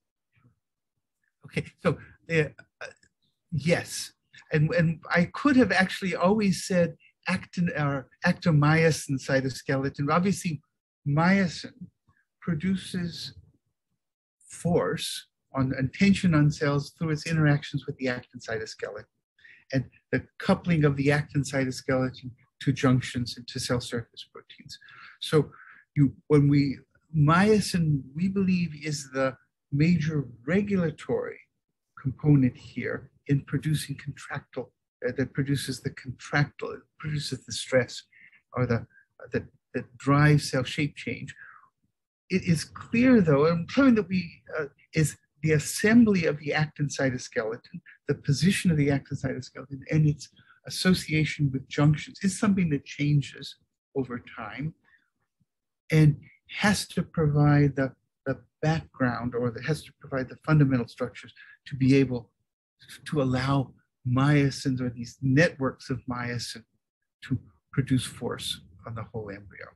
Okay, so uh, yes, and and I could have actually always said actin or actomyosin cytoskeleton. Obviously, myosin produces force on and tension on cells through its interactions with the actin cytoskeleton, and the coupling of the actin cytoskeleton to junctions and to cell surface proteins. So you when we myosin we believe is the major regulatory component here in producing contractile uh, that produces the contractile produces the stress or the uh, that that drive cell shape change. It is clear though and something that we uh, is the assembly of the actin cytoskeleton the position of the actin cytoskeleton and its association with junctions is something that changes over time and has to provide the, the background or that has to provide the fundamental structures to be able to allow myosins or these networks of myosin to produce force on the whole embryo.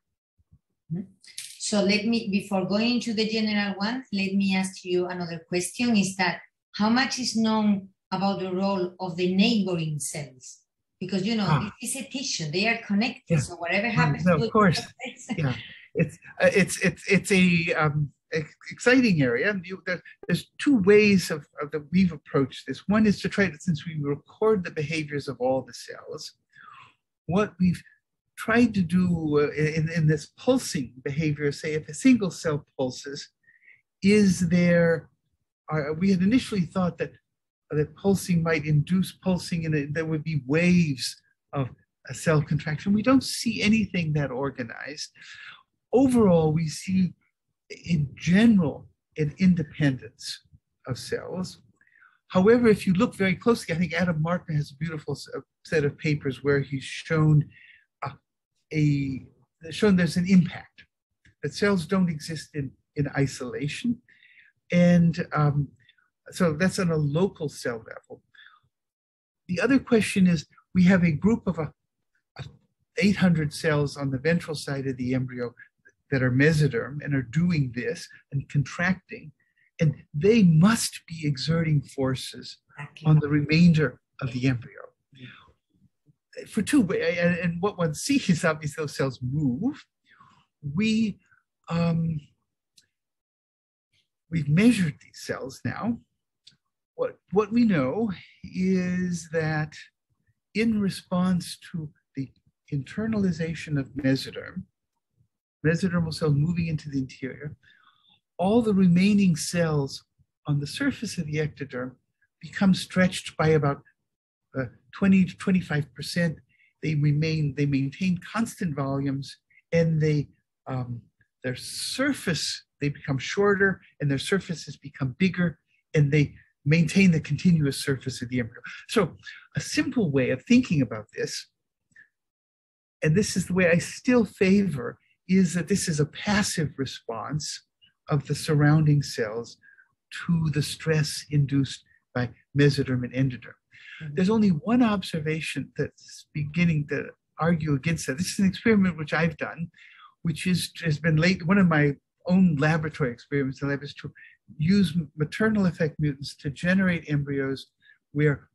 So let me, before going to the general one, let me ask you another question is that how much is known about the role of the neighboring cells because you know
Ah.
it's a tissue; they are connected.
Yeah.
So whatever happens,
no,
to
of course. [LAUGHS] Yeah. it's uh, it's it's it's a um, exciting area. And you, there, there's two ways of, of that we've approached this. One is to try to, since we record the behaviors of all the cells, what we've tried to do uh, in, in this pulsing behavior, say if a single cell pulses, is there, uh, we had initially thought that that pulsing might induce pulsing and there would be waves of a cell contraction. We don't see anything that organized. Overall, we see in general an independence of cells. However, if you look very closely, I think Adam Martin has a beautiful uh, set of papers where he's shown a shown there's an impact that cells don't exist in in isolation, and um, so that's on a local cell level. The other question is we have a group of a, a 800 cells on the ventral side of the embryo that are mesoderm and are doing this and contracting, and they must be exerting forces on the remainder of the embryo. For two, and, and what one sees, obviously, those cells move. We, um, we've measured these cells now. What, what we know is that in response to the internalization of mesoderm, mesodermal cells moving into the interior, all the remaining cells on the surface of the ectoderm become stretched by about uh, 20 to 25 percent. They remain, they maintain constant volumes, and they um, their surface they become shorter, and their surfaces become bigger, and they maintain the continuous surface of the embryo. So, a simple way of thinking about this, and this is the way I still favor, is that this is a passive response of the surrounding cells to the stress induced by mesoderm and endoderm. There's only one observation that's beginning to argue against that. This is an experiment which I've done, which is has been late. One of my own laboratory experiments in lab is to use maternal effect mutants to generate embryos where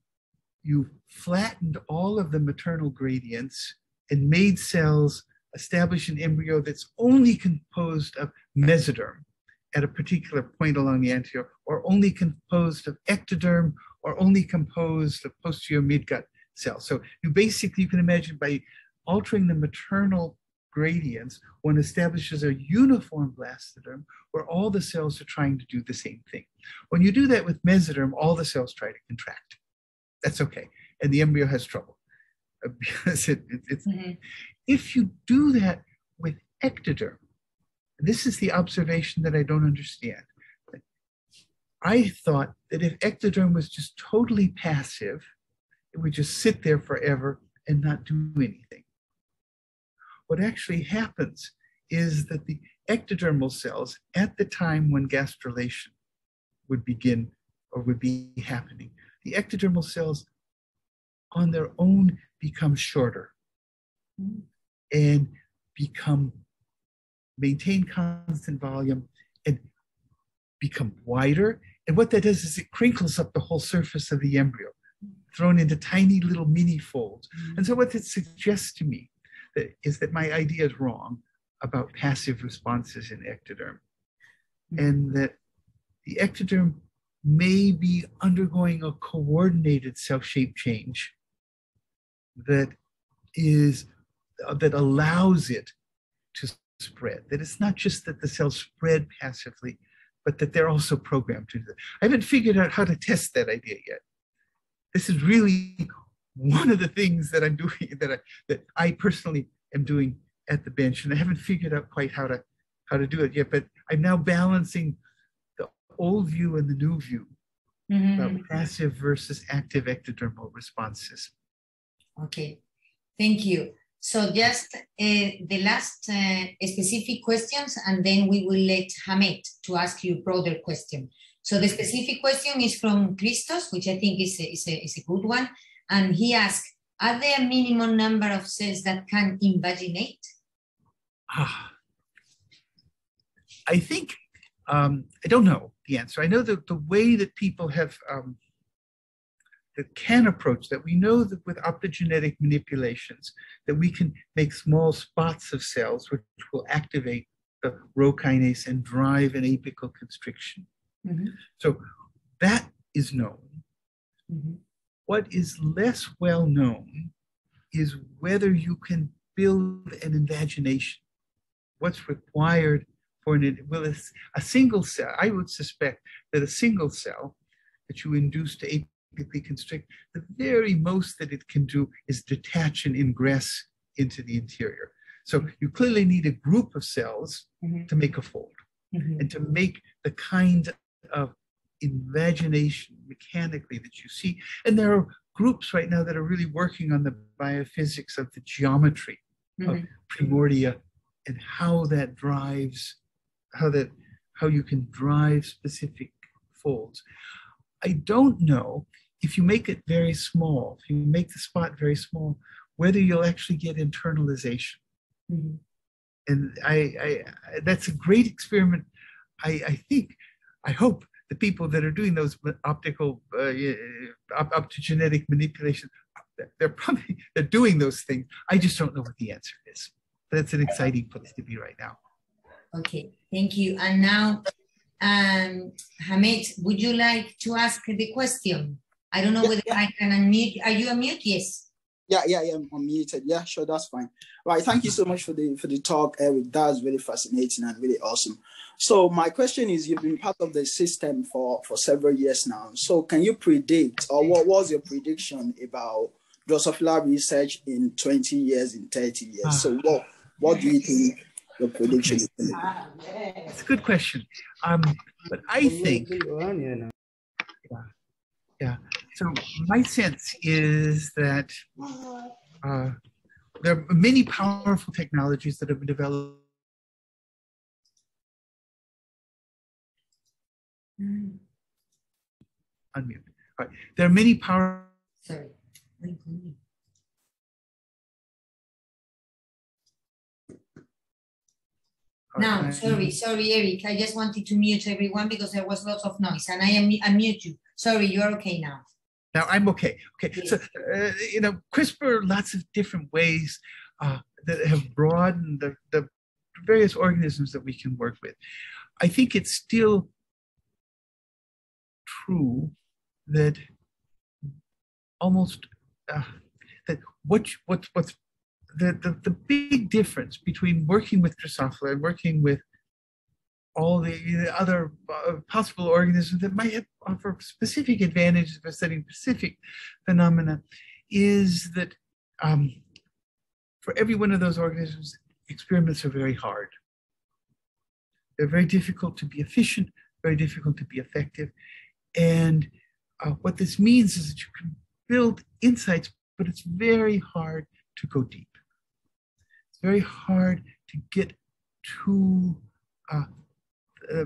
you flattened all of the maternal gradients and made cells establish an embryo that's only composed of mesoderm at a particular point along the anterior, or only composed of ectoderm, or only composed of posterior midgut cells. So you basically, you can imagine by altering the maternal gradients, one establishes a uniform blastoderm where all the cells are trying to do the same thing. When you do that with mesoderm, all the cells try to contract. That's okay. And the embryo has trouble. Because [LAUGHS] it, it- it's
Mhm.
if you do that with ectoderm, this is the observation that I don't understand. I thought that if ectoderm was just totally passive, it would just sit there forever and not do anything. What actually happens is that the ectodermal cells, at the time when gastrulation would begin or would be happening, the ectodermal cells on their own become shorter and become maintain constant volume and become wider. And what that does is it crinkles up the whole surface of the embryo, thrown into tiny little mini folds. Mm-hmm. And so what it suggests to me that, is that my idea is wrong about passive responses in ectoderm, mm-hmm. and that the ectoderm may be undergoing a coordinated self-shape change that is that allows it to spread. That it's not just that the cells spread passively, but that they're also programmed to do that. I haven't figured out how to test that idea yet. This is really one of the things that I'm doing that I that I personally am doing at the bench, and I haven't figured out quite how to how to do it yet. But I'm now balancing the old view and the new view
Mhm.
about passive versus active ectodermal responses.
Okay, thank you. So just uh, the last uh, specific questions, and then we will let Hamed to ask you broader question. So the specific question is from Christos, which I think is a, is a, is a good one. And he asked, are there a minimum number of cells that can invaginate?
Ah, I think um, I don't know the answer. I know that the way that people have um, that can approach that. We know that with optogenetic manipulations that we can make small spots of cells which will activate the Rho kinase and drive an apical constriction.
Mhm.
So that is known.
Mhm.
What is less well known is whether you can build an invagination. What's required for an, well, a single cell, I would suspect that a single cell that you induce to constrict, the very most that it can do is detach and ingress into the interior. So you clearly need a group of cells
Mhm.
to make a fold
Mhm.
and to make the kind of invagination mechanically that you see. And there are groups right now that are really working on the biophysics of the geometry of
Mhm.
primordia and how that drives, how that, how you can drive specific folds. I don't know if you make it very small, if you make the spot very small, whether you'll actually get internalization
Mhm.
and I, I, I that's a great experiment. I, I think, I hope the people that are doing those optical, uh, yeah, up, optogenetic manipulation, they're probably they're doing those things. I just don't know what the answer is. But it's an exciting place to be right now.
Okay, thank you. And now, um, Hamid, would you like to ask the question? I don't know
Yeah,
whether
yeah.
I can unmute. Are you unmute? Yes.
Yeah, yeah, yeah. I'm unmuted. Yeah, sure, that's fine. Right. Thank you so much for the for the talk, Eric. That's really fascinating and really awesome. So my question is, you've been part of the system for for several years now. So can you predict, or what was your prediction about Drosophila research in 20 years, in 30 years? So what what do you think your prediction is?
It's a good question. Um, but I think, yeah. So my sense is that uh, there are many powerful technologies that have been developed.
Mm,
Unmute. All right. There are many power.
Sorry. Wait, wait. No, sorry, sorry, Eric. I just wanted to mute everyone because there was lots of noise and I am unmute you. Sorry, you are okay now.
Now I'm okay. Okay, so uh, you know, CRISPR, lots of different ways uh, that have broadened the, the various organisms that we can work with. I think it's still true that almost uh, that what what what's the, the the big difference between working with Drosophila and working with all the other uh, possible organisms that might offer specific advantages for studying specific phenomena is that um, for every one of those organisms, experiments are very hard. They're very difficult to be efficient, very difficult to be effective. And uh, what this means is that you can build insights, but it's very hard to go deep. It's very hard to get to uh, uh,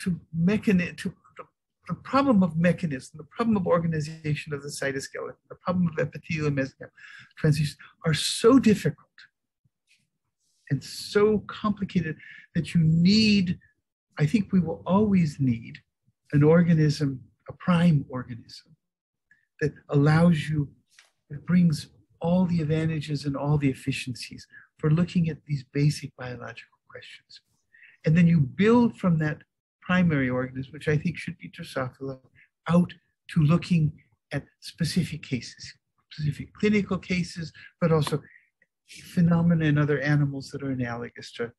to, mechanism to the, the problem of mechanism, the problem of organization of the cytoskeleton, the problem of epithelial mesenchymal transitions are so difficult and so complicated that you need, I think we will always need an organism, a prime organism that allows you, that brings all the advantages and all the efficiencies for looking at these basic biological questions. And then you build from that primary organism, which I think should be Drosophila, out to looking at specific cases, specific clinical cases, but also phenomena in other animals that are analogous to,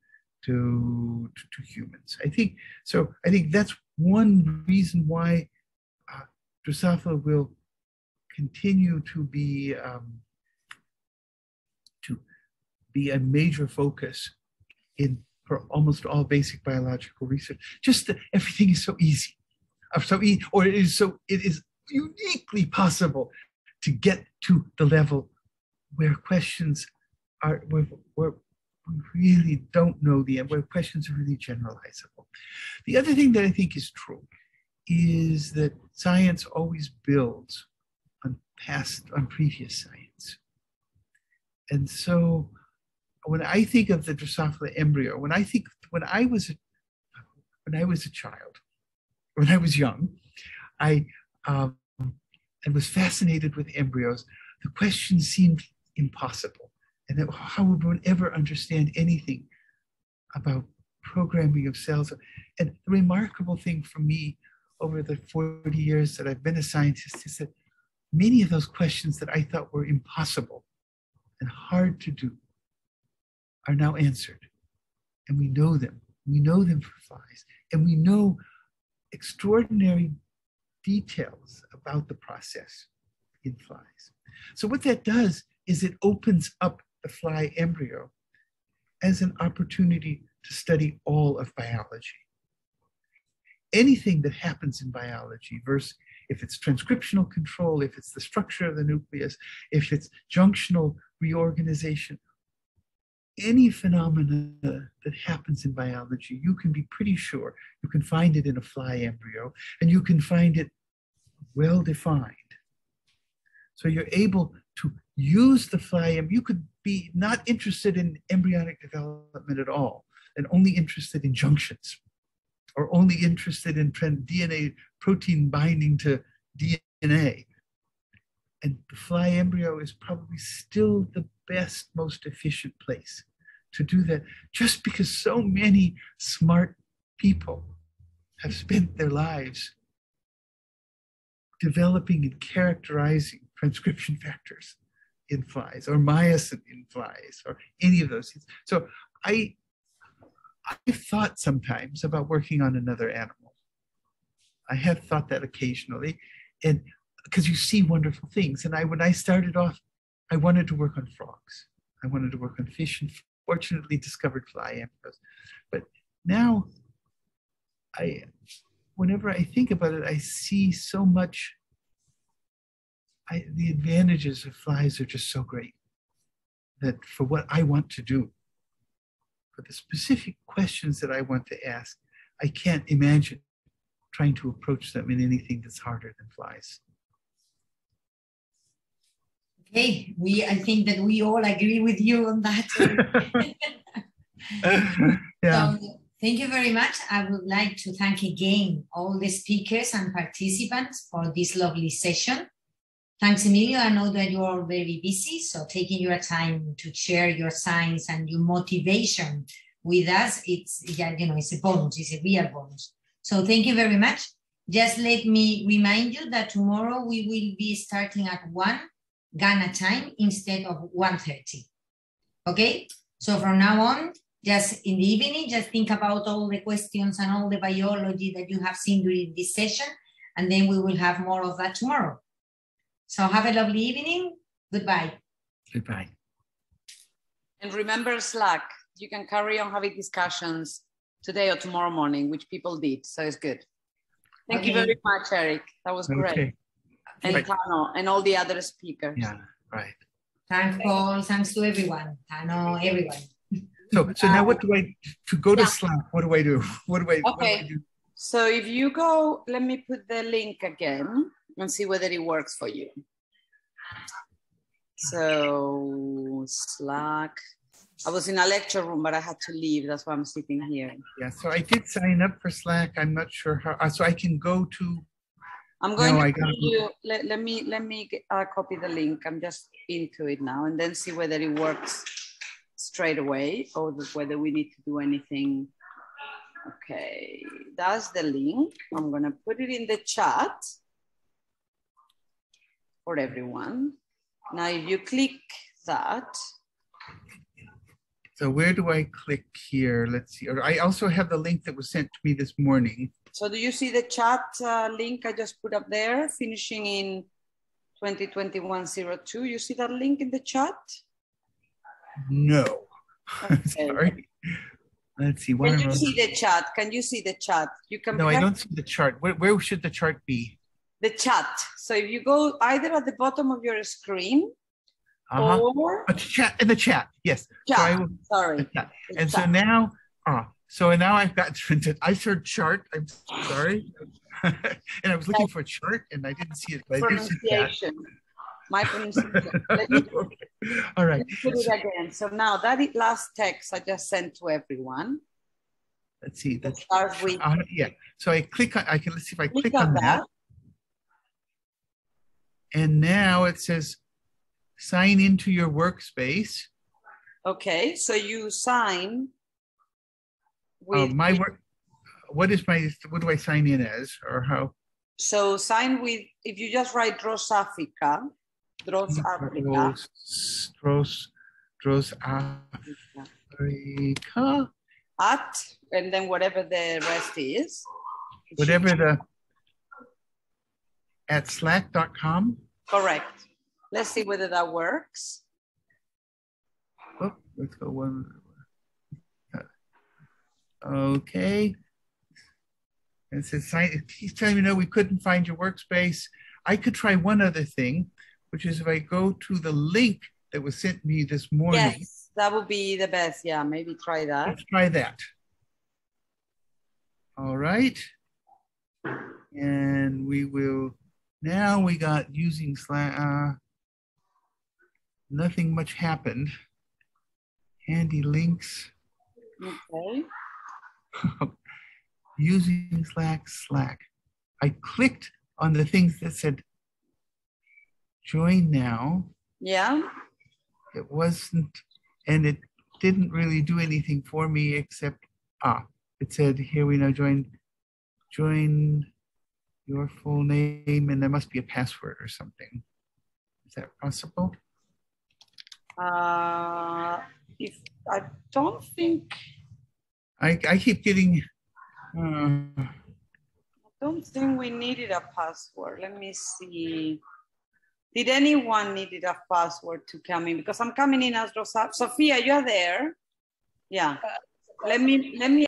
to, to, to humans. I think so. I think that's one reason why uh, Drosophila will continue to be um, to be a major focus in for almost all basic biological research. Just that everything is so easy, or so e- or it is so it is uniquely possible to get to the level where questions are where, where we really don't know the end, where questions are really generalizable. The other thing that I think is true is that science always builds on past on previous science. And so when I think of the Drosophila embryo, when I think when I was when I was a child, when I was young, I um, and was fascinated with embryos, the question seemed impossible. And that how would one ever understand anything about programming of cells? And the remarkable thing for me over the 40 years that I've been a scientist is that many of those questions that I thought were impossible and hard to do are now answered. And we know them. We know them for flies. And we know extraordinary details about the process in flies. So, what that does is it opens up the fly embryo as an opportunity to study all of biology. Anything that happens in biology, versus if it's transcriptional control, if it's the structure of the nucleus, if it's junctional reorganization, any phenomena that happens in biology, you can be pretty sure you can find it in a fly embryo and you can find it well defined. So you're able to use the fly embryo. You could be not interested in embryonic development at all and only interested in junctions or only interested in DNA protein binding to DNA. And the fly embryo is probably still the best, most efficient place to do that just because so many smart people have spent their lives developing and characterizing transcription [LAUGHS] factors in flies or myosin in flies or any of those things. So I I thought sometimes about working on another animal. I have thought that occasionally, and because you see wonderful things. And I when I started off, I wanted to work on frogs. I wanted to work on fish and fortunately discovered fly embryos. But now I whenever I think about it, I see so much I, the advantages of flies are just so great that for what I want to do, for the specific questions that I want to ask, I can't imagine trying to approach them in anything that's harder than flies.
Okay, we I think that we all agree with you on that. [LAUGHS] [LAUGHS]
yeah.
So, thank you very much. I would like to thank again all the speakers and participants for this lovely session. Thanks, Emilio. I know that you are very busy, so taking your time to share your science and your motivation with us, it's yeah, you know, it's a bonus, it's a real bonus. So thank you very much. Just let me remind you that tomorrow we will be starting at 1 Ghana time instead of 1.30. Okay? So from now on, just in the evening, just think about all the questions and all the biology that you have seen during this session, and then we will have more of that tomorrow. So have a lovely evening. Goodbye.
Goodbye.
And remember Slack. You can carry on having discussions today or tomorrow morning, which people did. So it's good. Thank
Okay.
you very much, Eric. That was great.
Okay.
And
Right.
Tano and all the other speakers.
Yeah. Right.
Thanks, Paul. Thanks to everyone. Tano, everyone.
So so now what do I to go to
Yeah.
Slack? What do I do? [LAUGHS] What do I, what do I
Okay.
do?
So if you go, let me put the link again and see whether it works for you. So Slack. I was in a lecture room, but I had to leave. That's why I'm sitting here.
Yeah. So I did sign up for Slack. I'm not sure how. uh, So I can go to.
I'm going
No,
to
I
put
gotta go-
you. Let, let me let me uh, copy the link. I'm just into it now, and then see whether it works straight away or the- whether we need to do anything. Okay, that's the link. I'm gonna put it in the chat for everyone. Now, if you click that,
So where do I click here? Let's see. I also have the link that was sent to me this morning.
So do you see the chat uh, link I just put up there, finishing in 2021-02? You see that link in the chat?
No. [LAUGHS]
Okay.
Sorry. Let's see. Why
Can you see the chat? Can you see the chat? You can
No, I don't see the chart. Where, where should the chart be?
the chat. So if you go either at the bottom of your screen
Uh-huh.
or
Oh, chat in the chat. Yes. So I will-
Sorry.
chat. And so now, ah, so now I've got, [LAUGHS] I heard chart. I'm sorry. [LAUGHS] and I was looking for a chart and I didn't see it. But
pronunciation. My pronunciation. [LAUGHS]
Okay. All right.
put it again. So now that last text I just sent to everyone.
Let's see. That's,
starts with
uh, yeah. So I click on, I can, let's see if I
click
click
on
on that.
that.
And now it says sign into your workspace.
Okay, so you sign
Uh,
with
my work, what is my, what do I sign in as or how?
so sign with if you just write Dros Africa, Dros Africa,
Dros, Dros Africa,
at and then whatever the rest is.
whatever the, at slack.com.
Correct. Let's see whether that works.
Oh, let's go one. Okay. And it says, he's telling me, no, we couldn't find your workspace. I could try one other thing, which is if I go to the link that was sent me this morning,
Yes, that would be the best. Yeah, maybe try that.
let's try that. All right. And we will, now we got using Slack, uh, nothing much happened. Handy links.
Okay. [LAUGHS]
using Slack, Slack. I clicked on the things that said join now.
Yeah.
It wasn't, and it didn't really do anything for me except, ah, it said, here we now join, join your full name, and there must be a password or something. Is that possible?
Uh, if I don't think
I, I keep getting, uh,
I don't think we needed a password. Let me see. Did anyone needed a password to come in? Because I'm coming in as Rosa. Sophia, you're there. Yeah. Let me let me